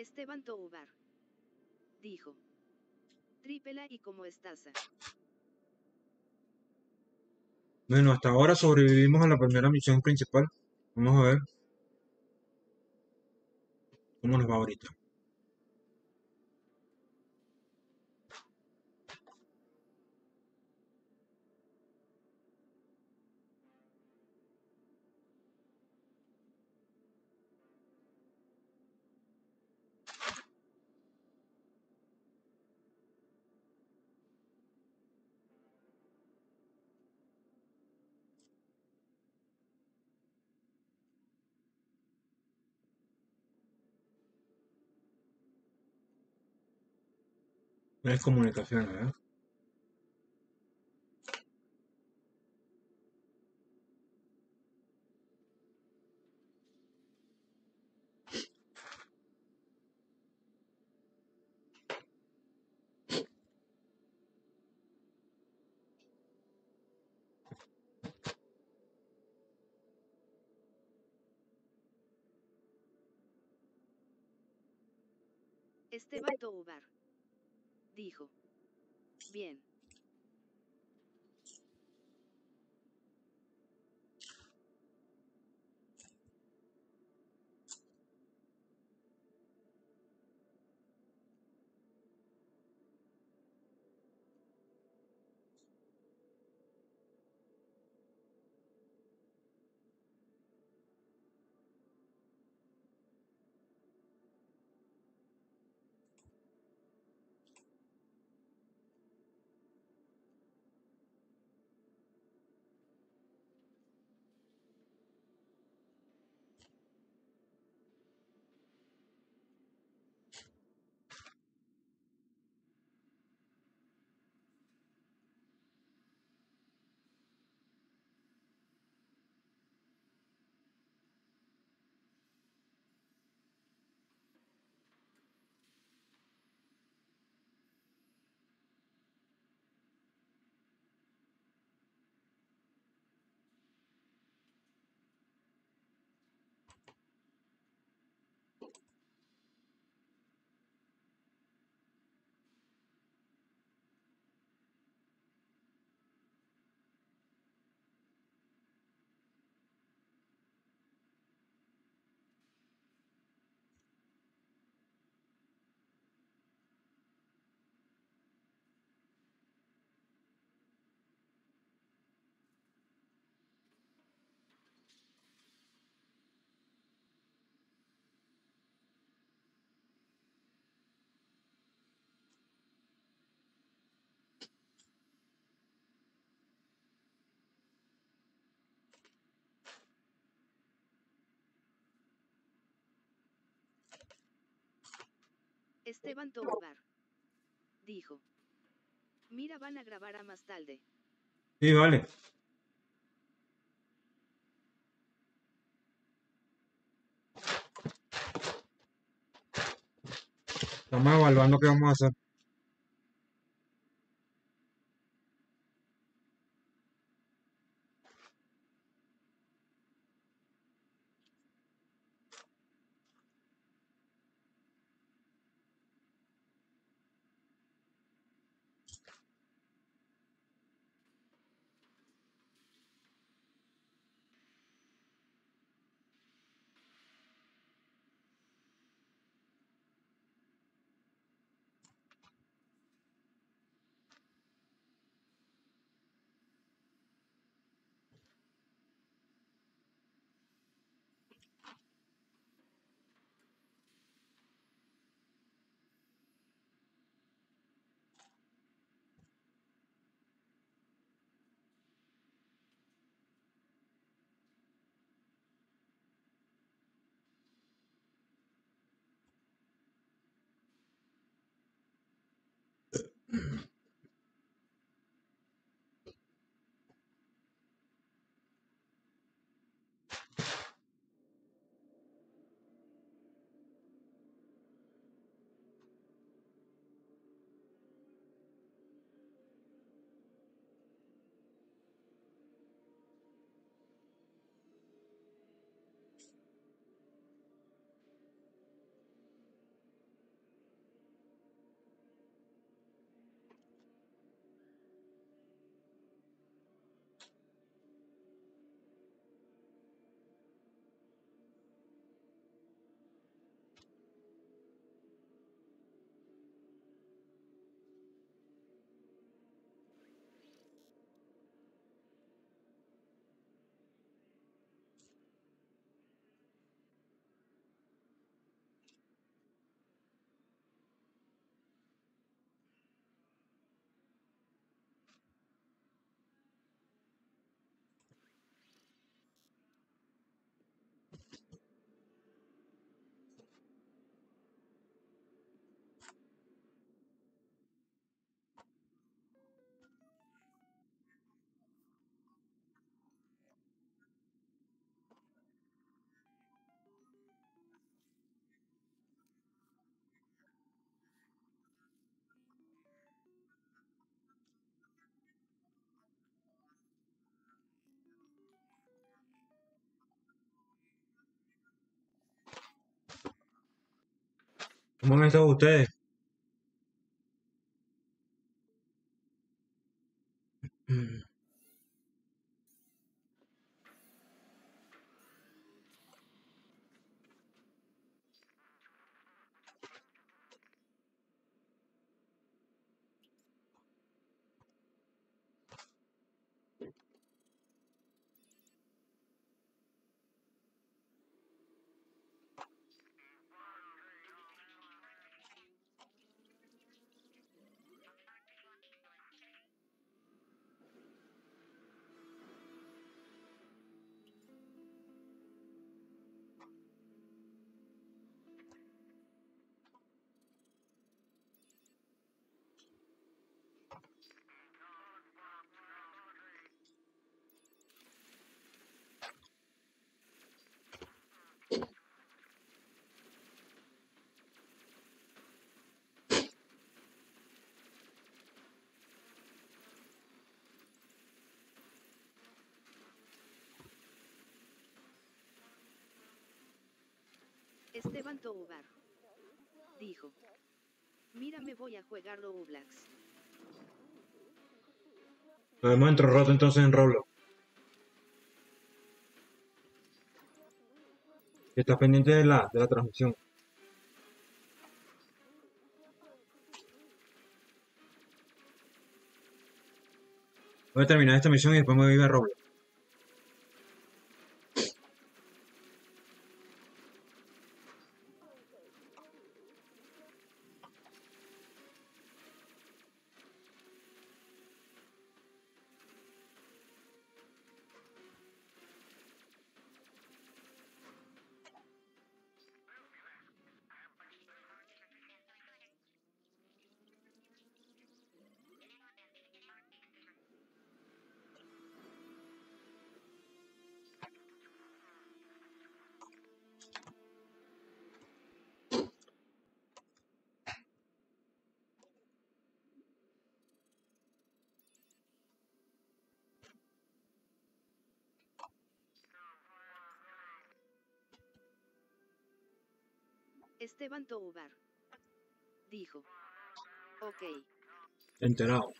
Esteban Toubar. Dijo. Tripela y cómo estás. Bueno, hasta ahora sobrevivimos a la primera misión principal. Vamos a ver cómo nos va ahorita. Es comunicación, ¿verdad? Esteban Toubar. Dijo. Bien. Esteban Toubar. Dijo. Mira, van a grabar a más tarde. Sí, vale. Estamos evaluando qué vamos a hacer. ¿Cómo han estado ustedes? Esteban Toubar. Dijo. Mira me voy a jugar Roblox. Podemos entrar roto entonces en Roblox. Estás pendiente de la, de la transmisión. Voy a terminar esta misión y después me voy a Roblox. Esteban Toubar. Dijo. Ok. Enterado.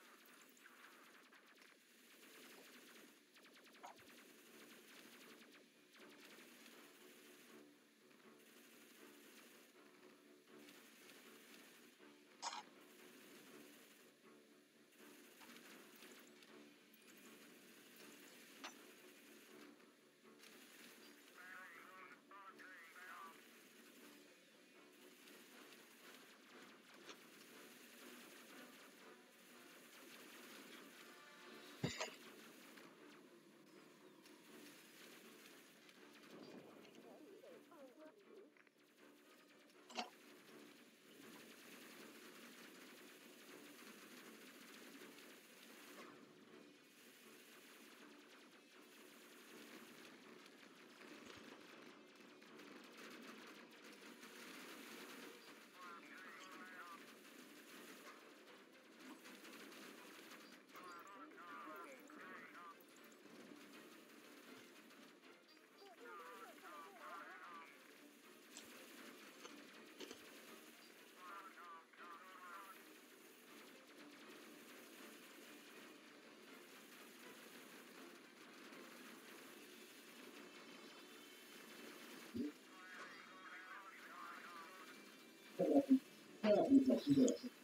Thank you.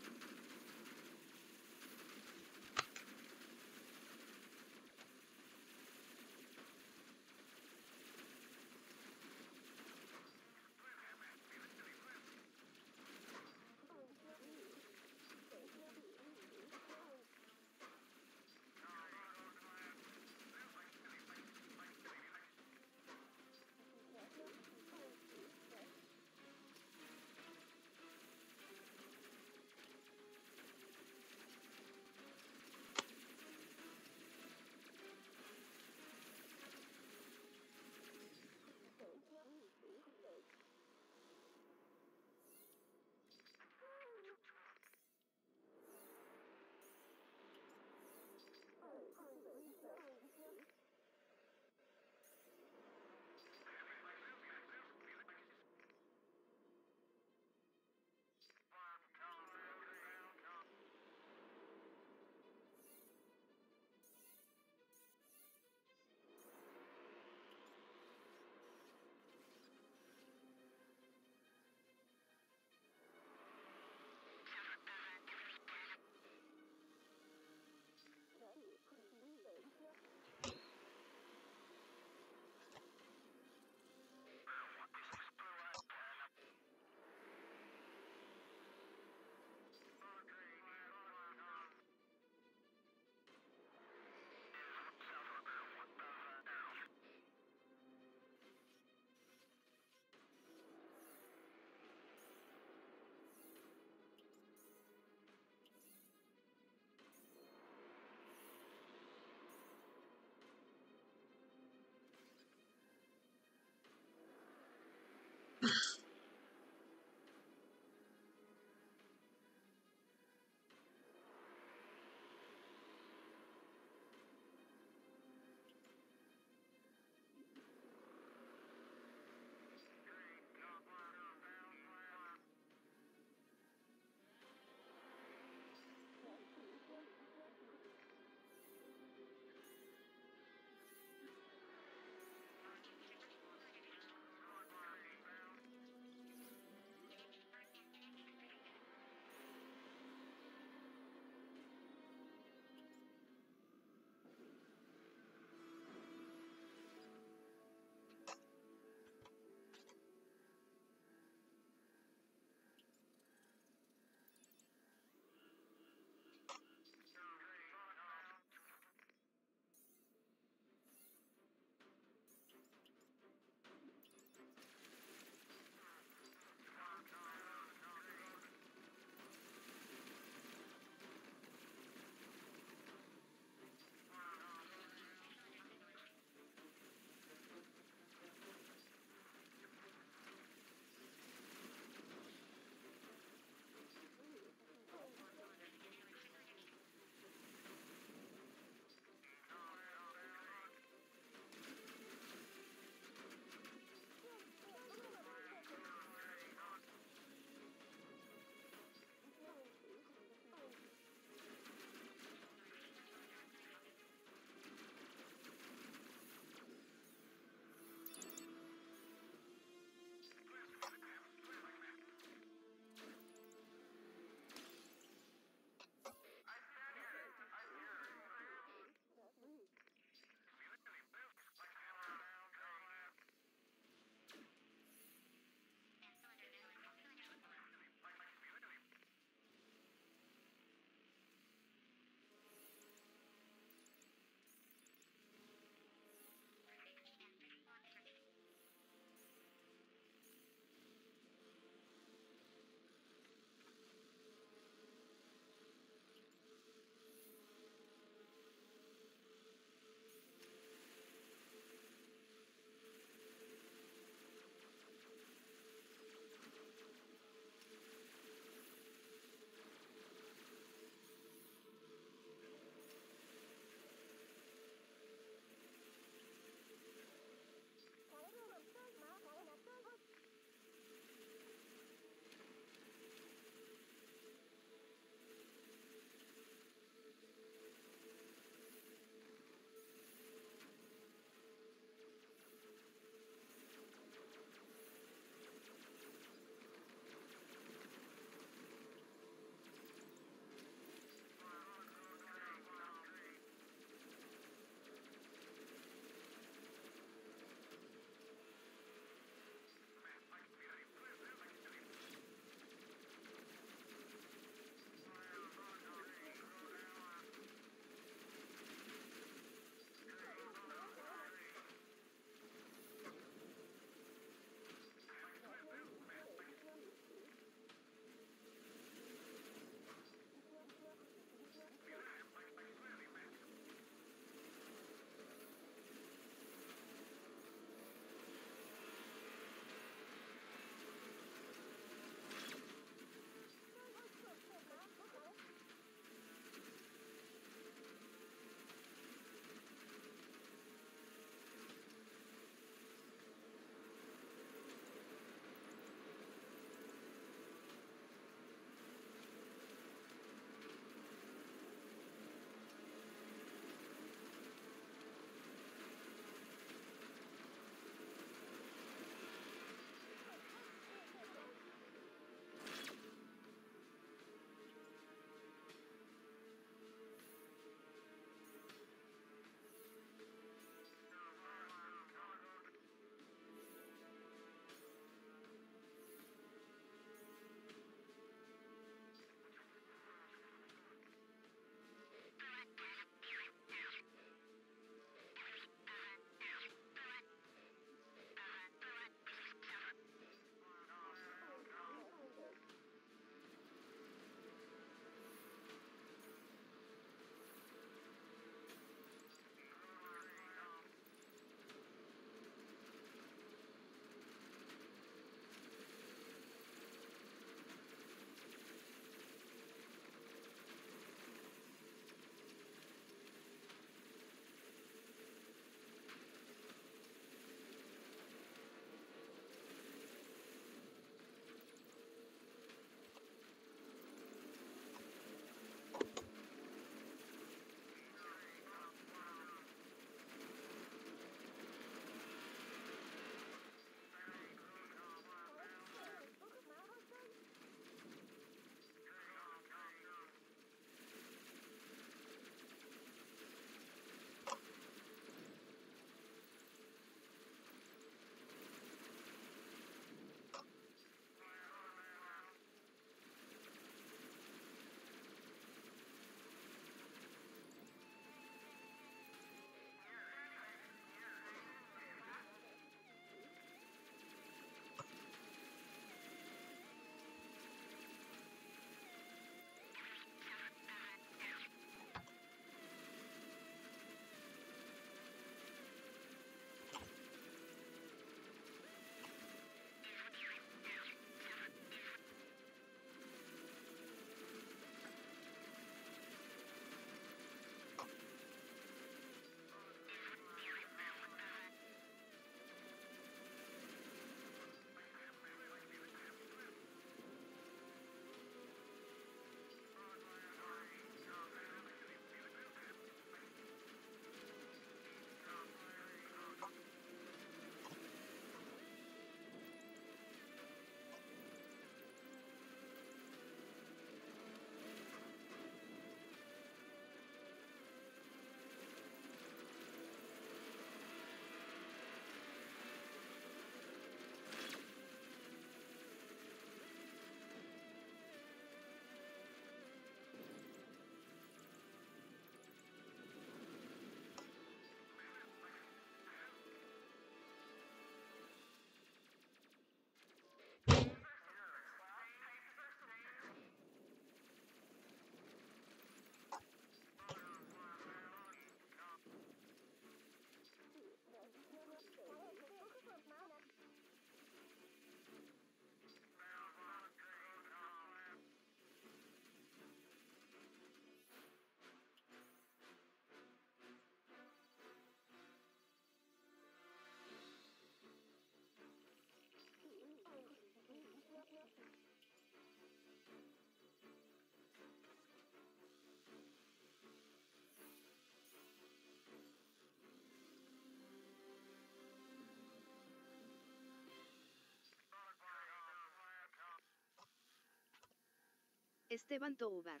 Esteban Toubar.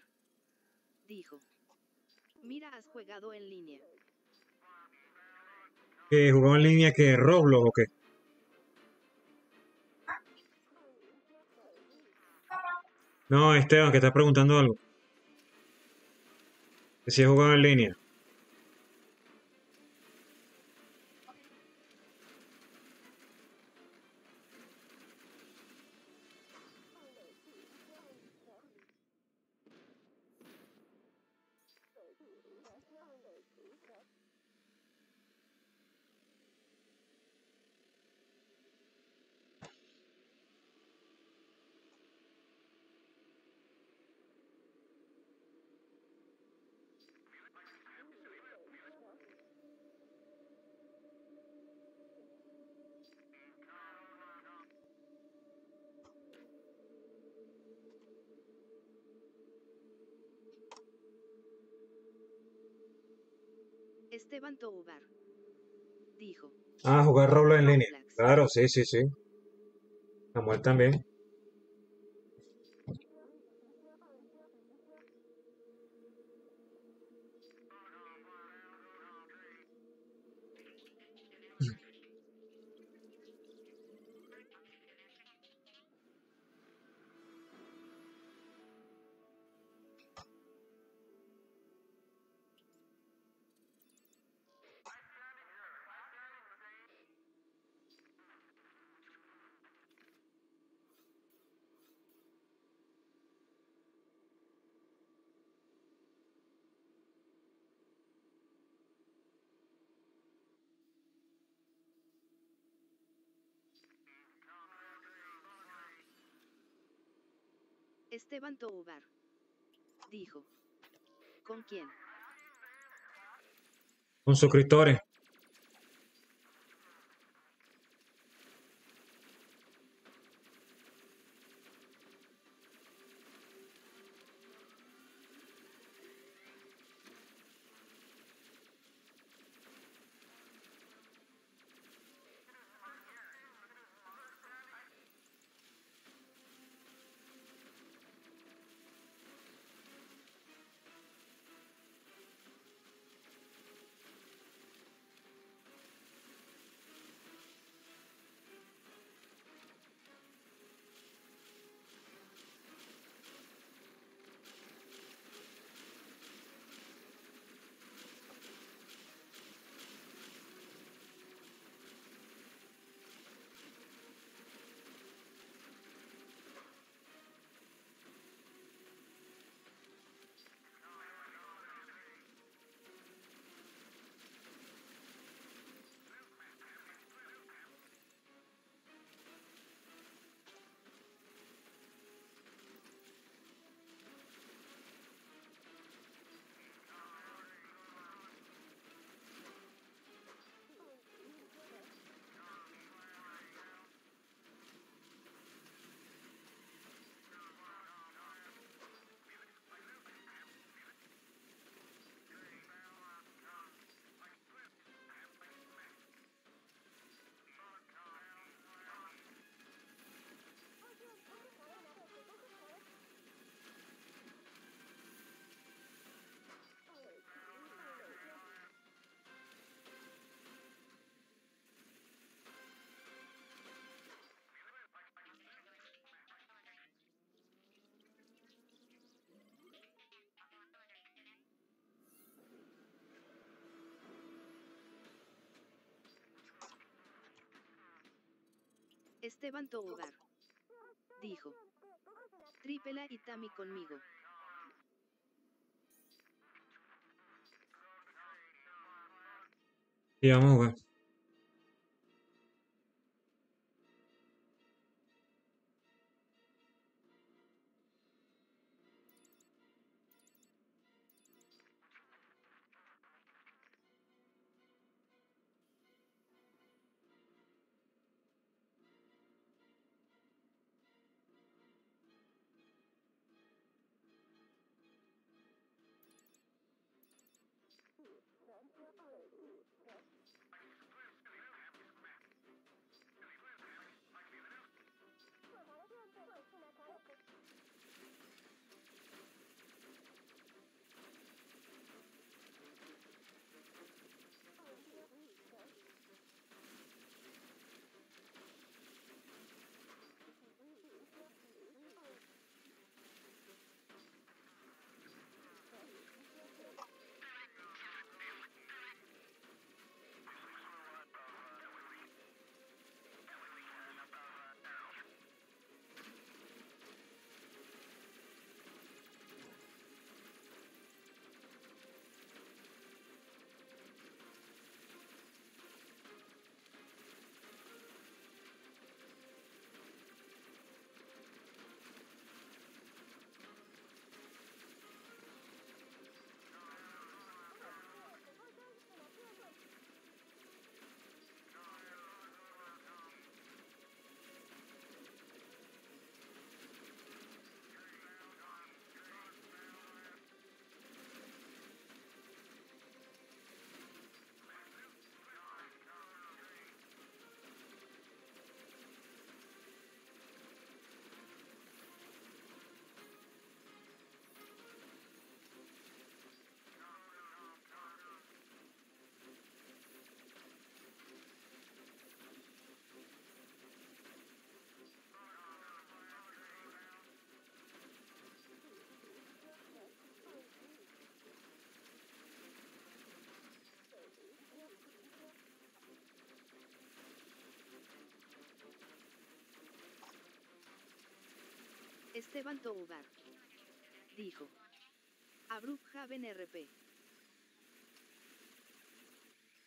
Dijo. Mira, has jugado en línea. ¿Que jugó en línea que Roblox o qué? No, Esteban, que estás preguntando algo. Que si he jugado en línea. Sí, sí, sí. Samuel también. Esteban Toubar. Dijo. ¿Con quién? Con suscriptores. Esteban Toubar. Dijo. Tripela y Tami conmigo. Vamos. Esteban Toubar. Dijo. A Brookhaven RP.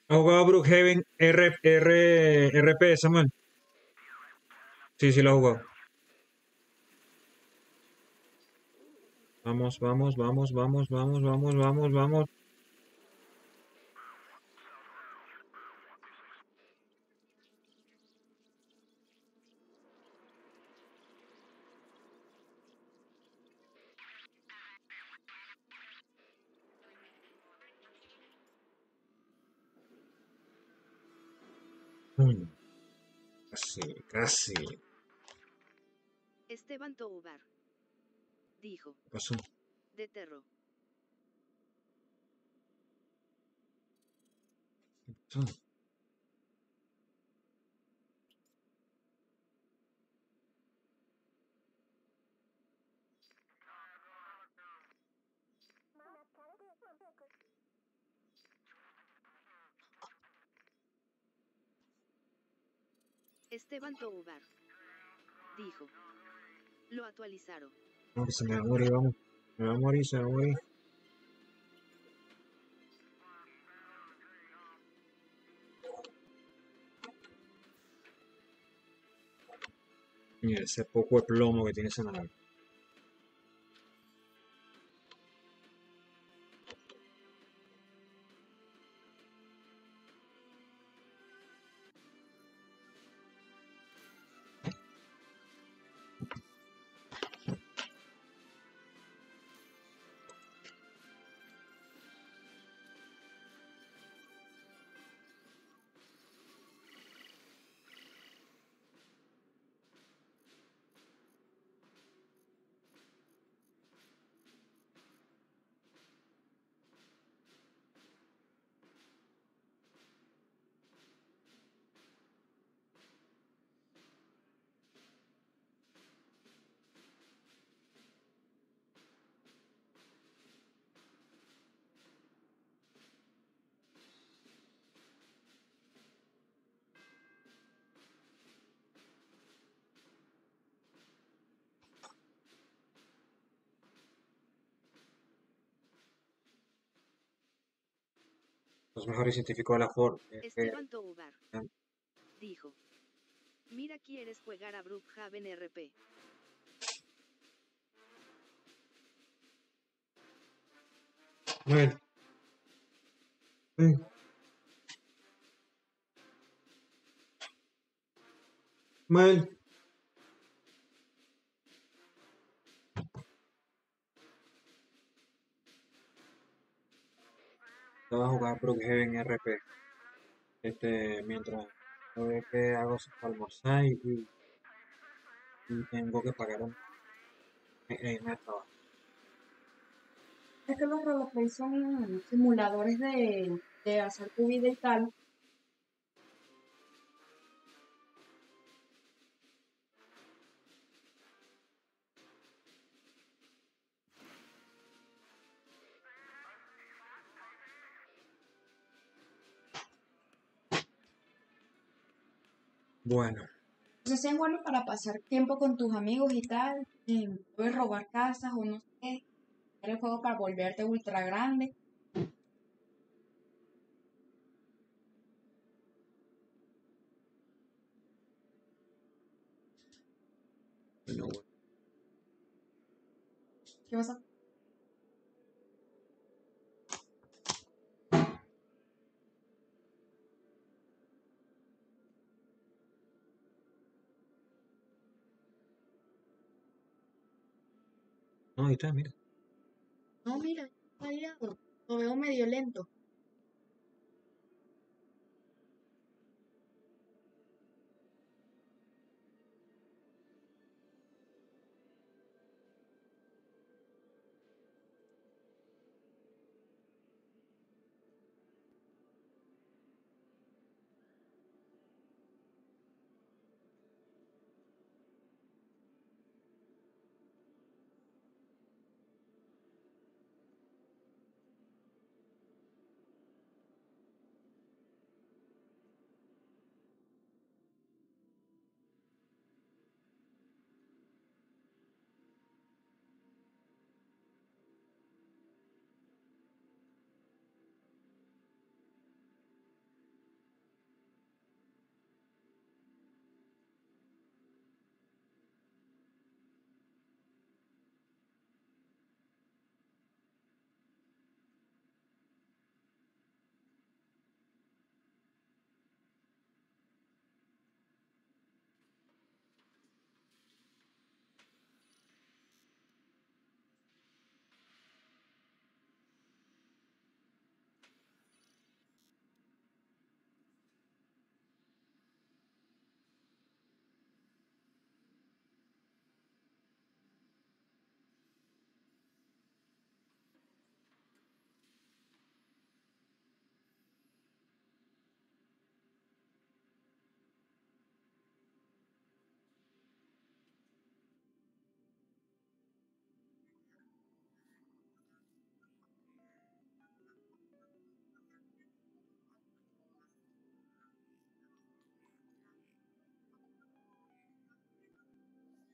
¿Ha jugado Brookhaven R, R, RP, Samuel? Sí, sí lo ha jugado. Vamos, vamos, vamos, vamos, vamos, vamos, vamos, vamos. ¿Qué Esteban Toubar. Dijo. pasó? De terror. ¿Qué pasó? Esteban Toubar. Dijo. Lo actualizaron. No, se me va a morir, vamos. Me va a morir, se va a morir. Mira ese poco de plomo que tiene esa nave. Los mejores científicos de la Ford. eh, eh, Esteban Toubar. Ah. Dijo. Mira quieres jugar a Brookhaven RP. Noel. Mm. Noel. Te vas a jugar Brookhaven RP. Este, mientras veo que hago almorzar y, y, tengo que pagar un trabajo. Es que los roleplay son simuladores de, de hacer tu vida y tal. Bueno, Entonces es bueno para pasar tiempo con tus amigos y tal. Y puedes robar casas o no sé. Hacer el juego para volverte ultra grande. bueno, bueno. ¿Qué vas Ahí está, mira. No, mira, fallado. Lo veo medio lento.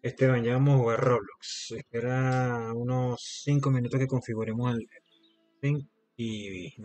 Esteban, ya vamos a jugar Roblox. Espera unos 5 minutos que configuremos el sync y.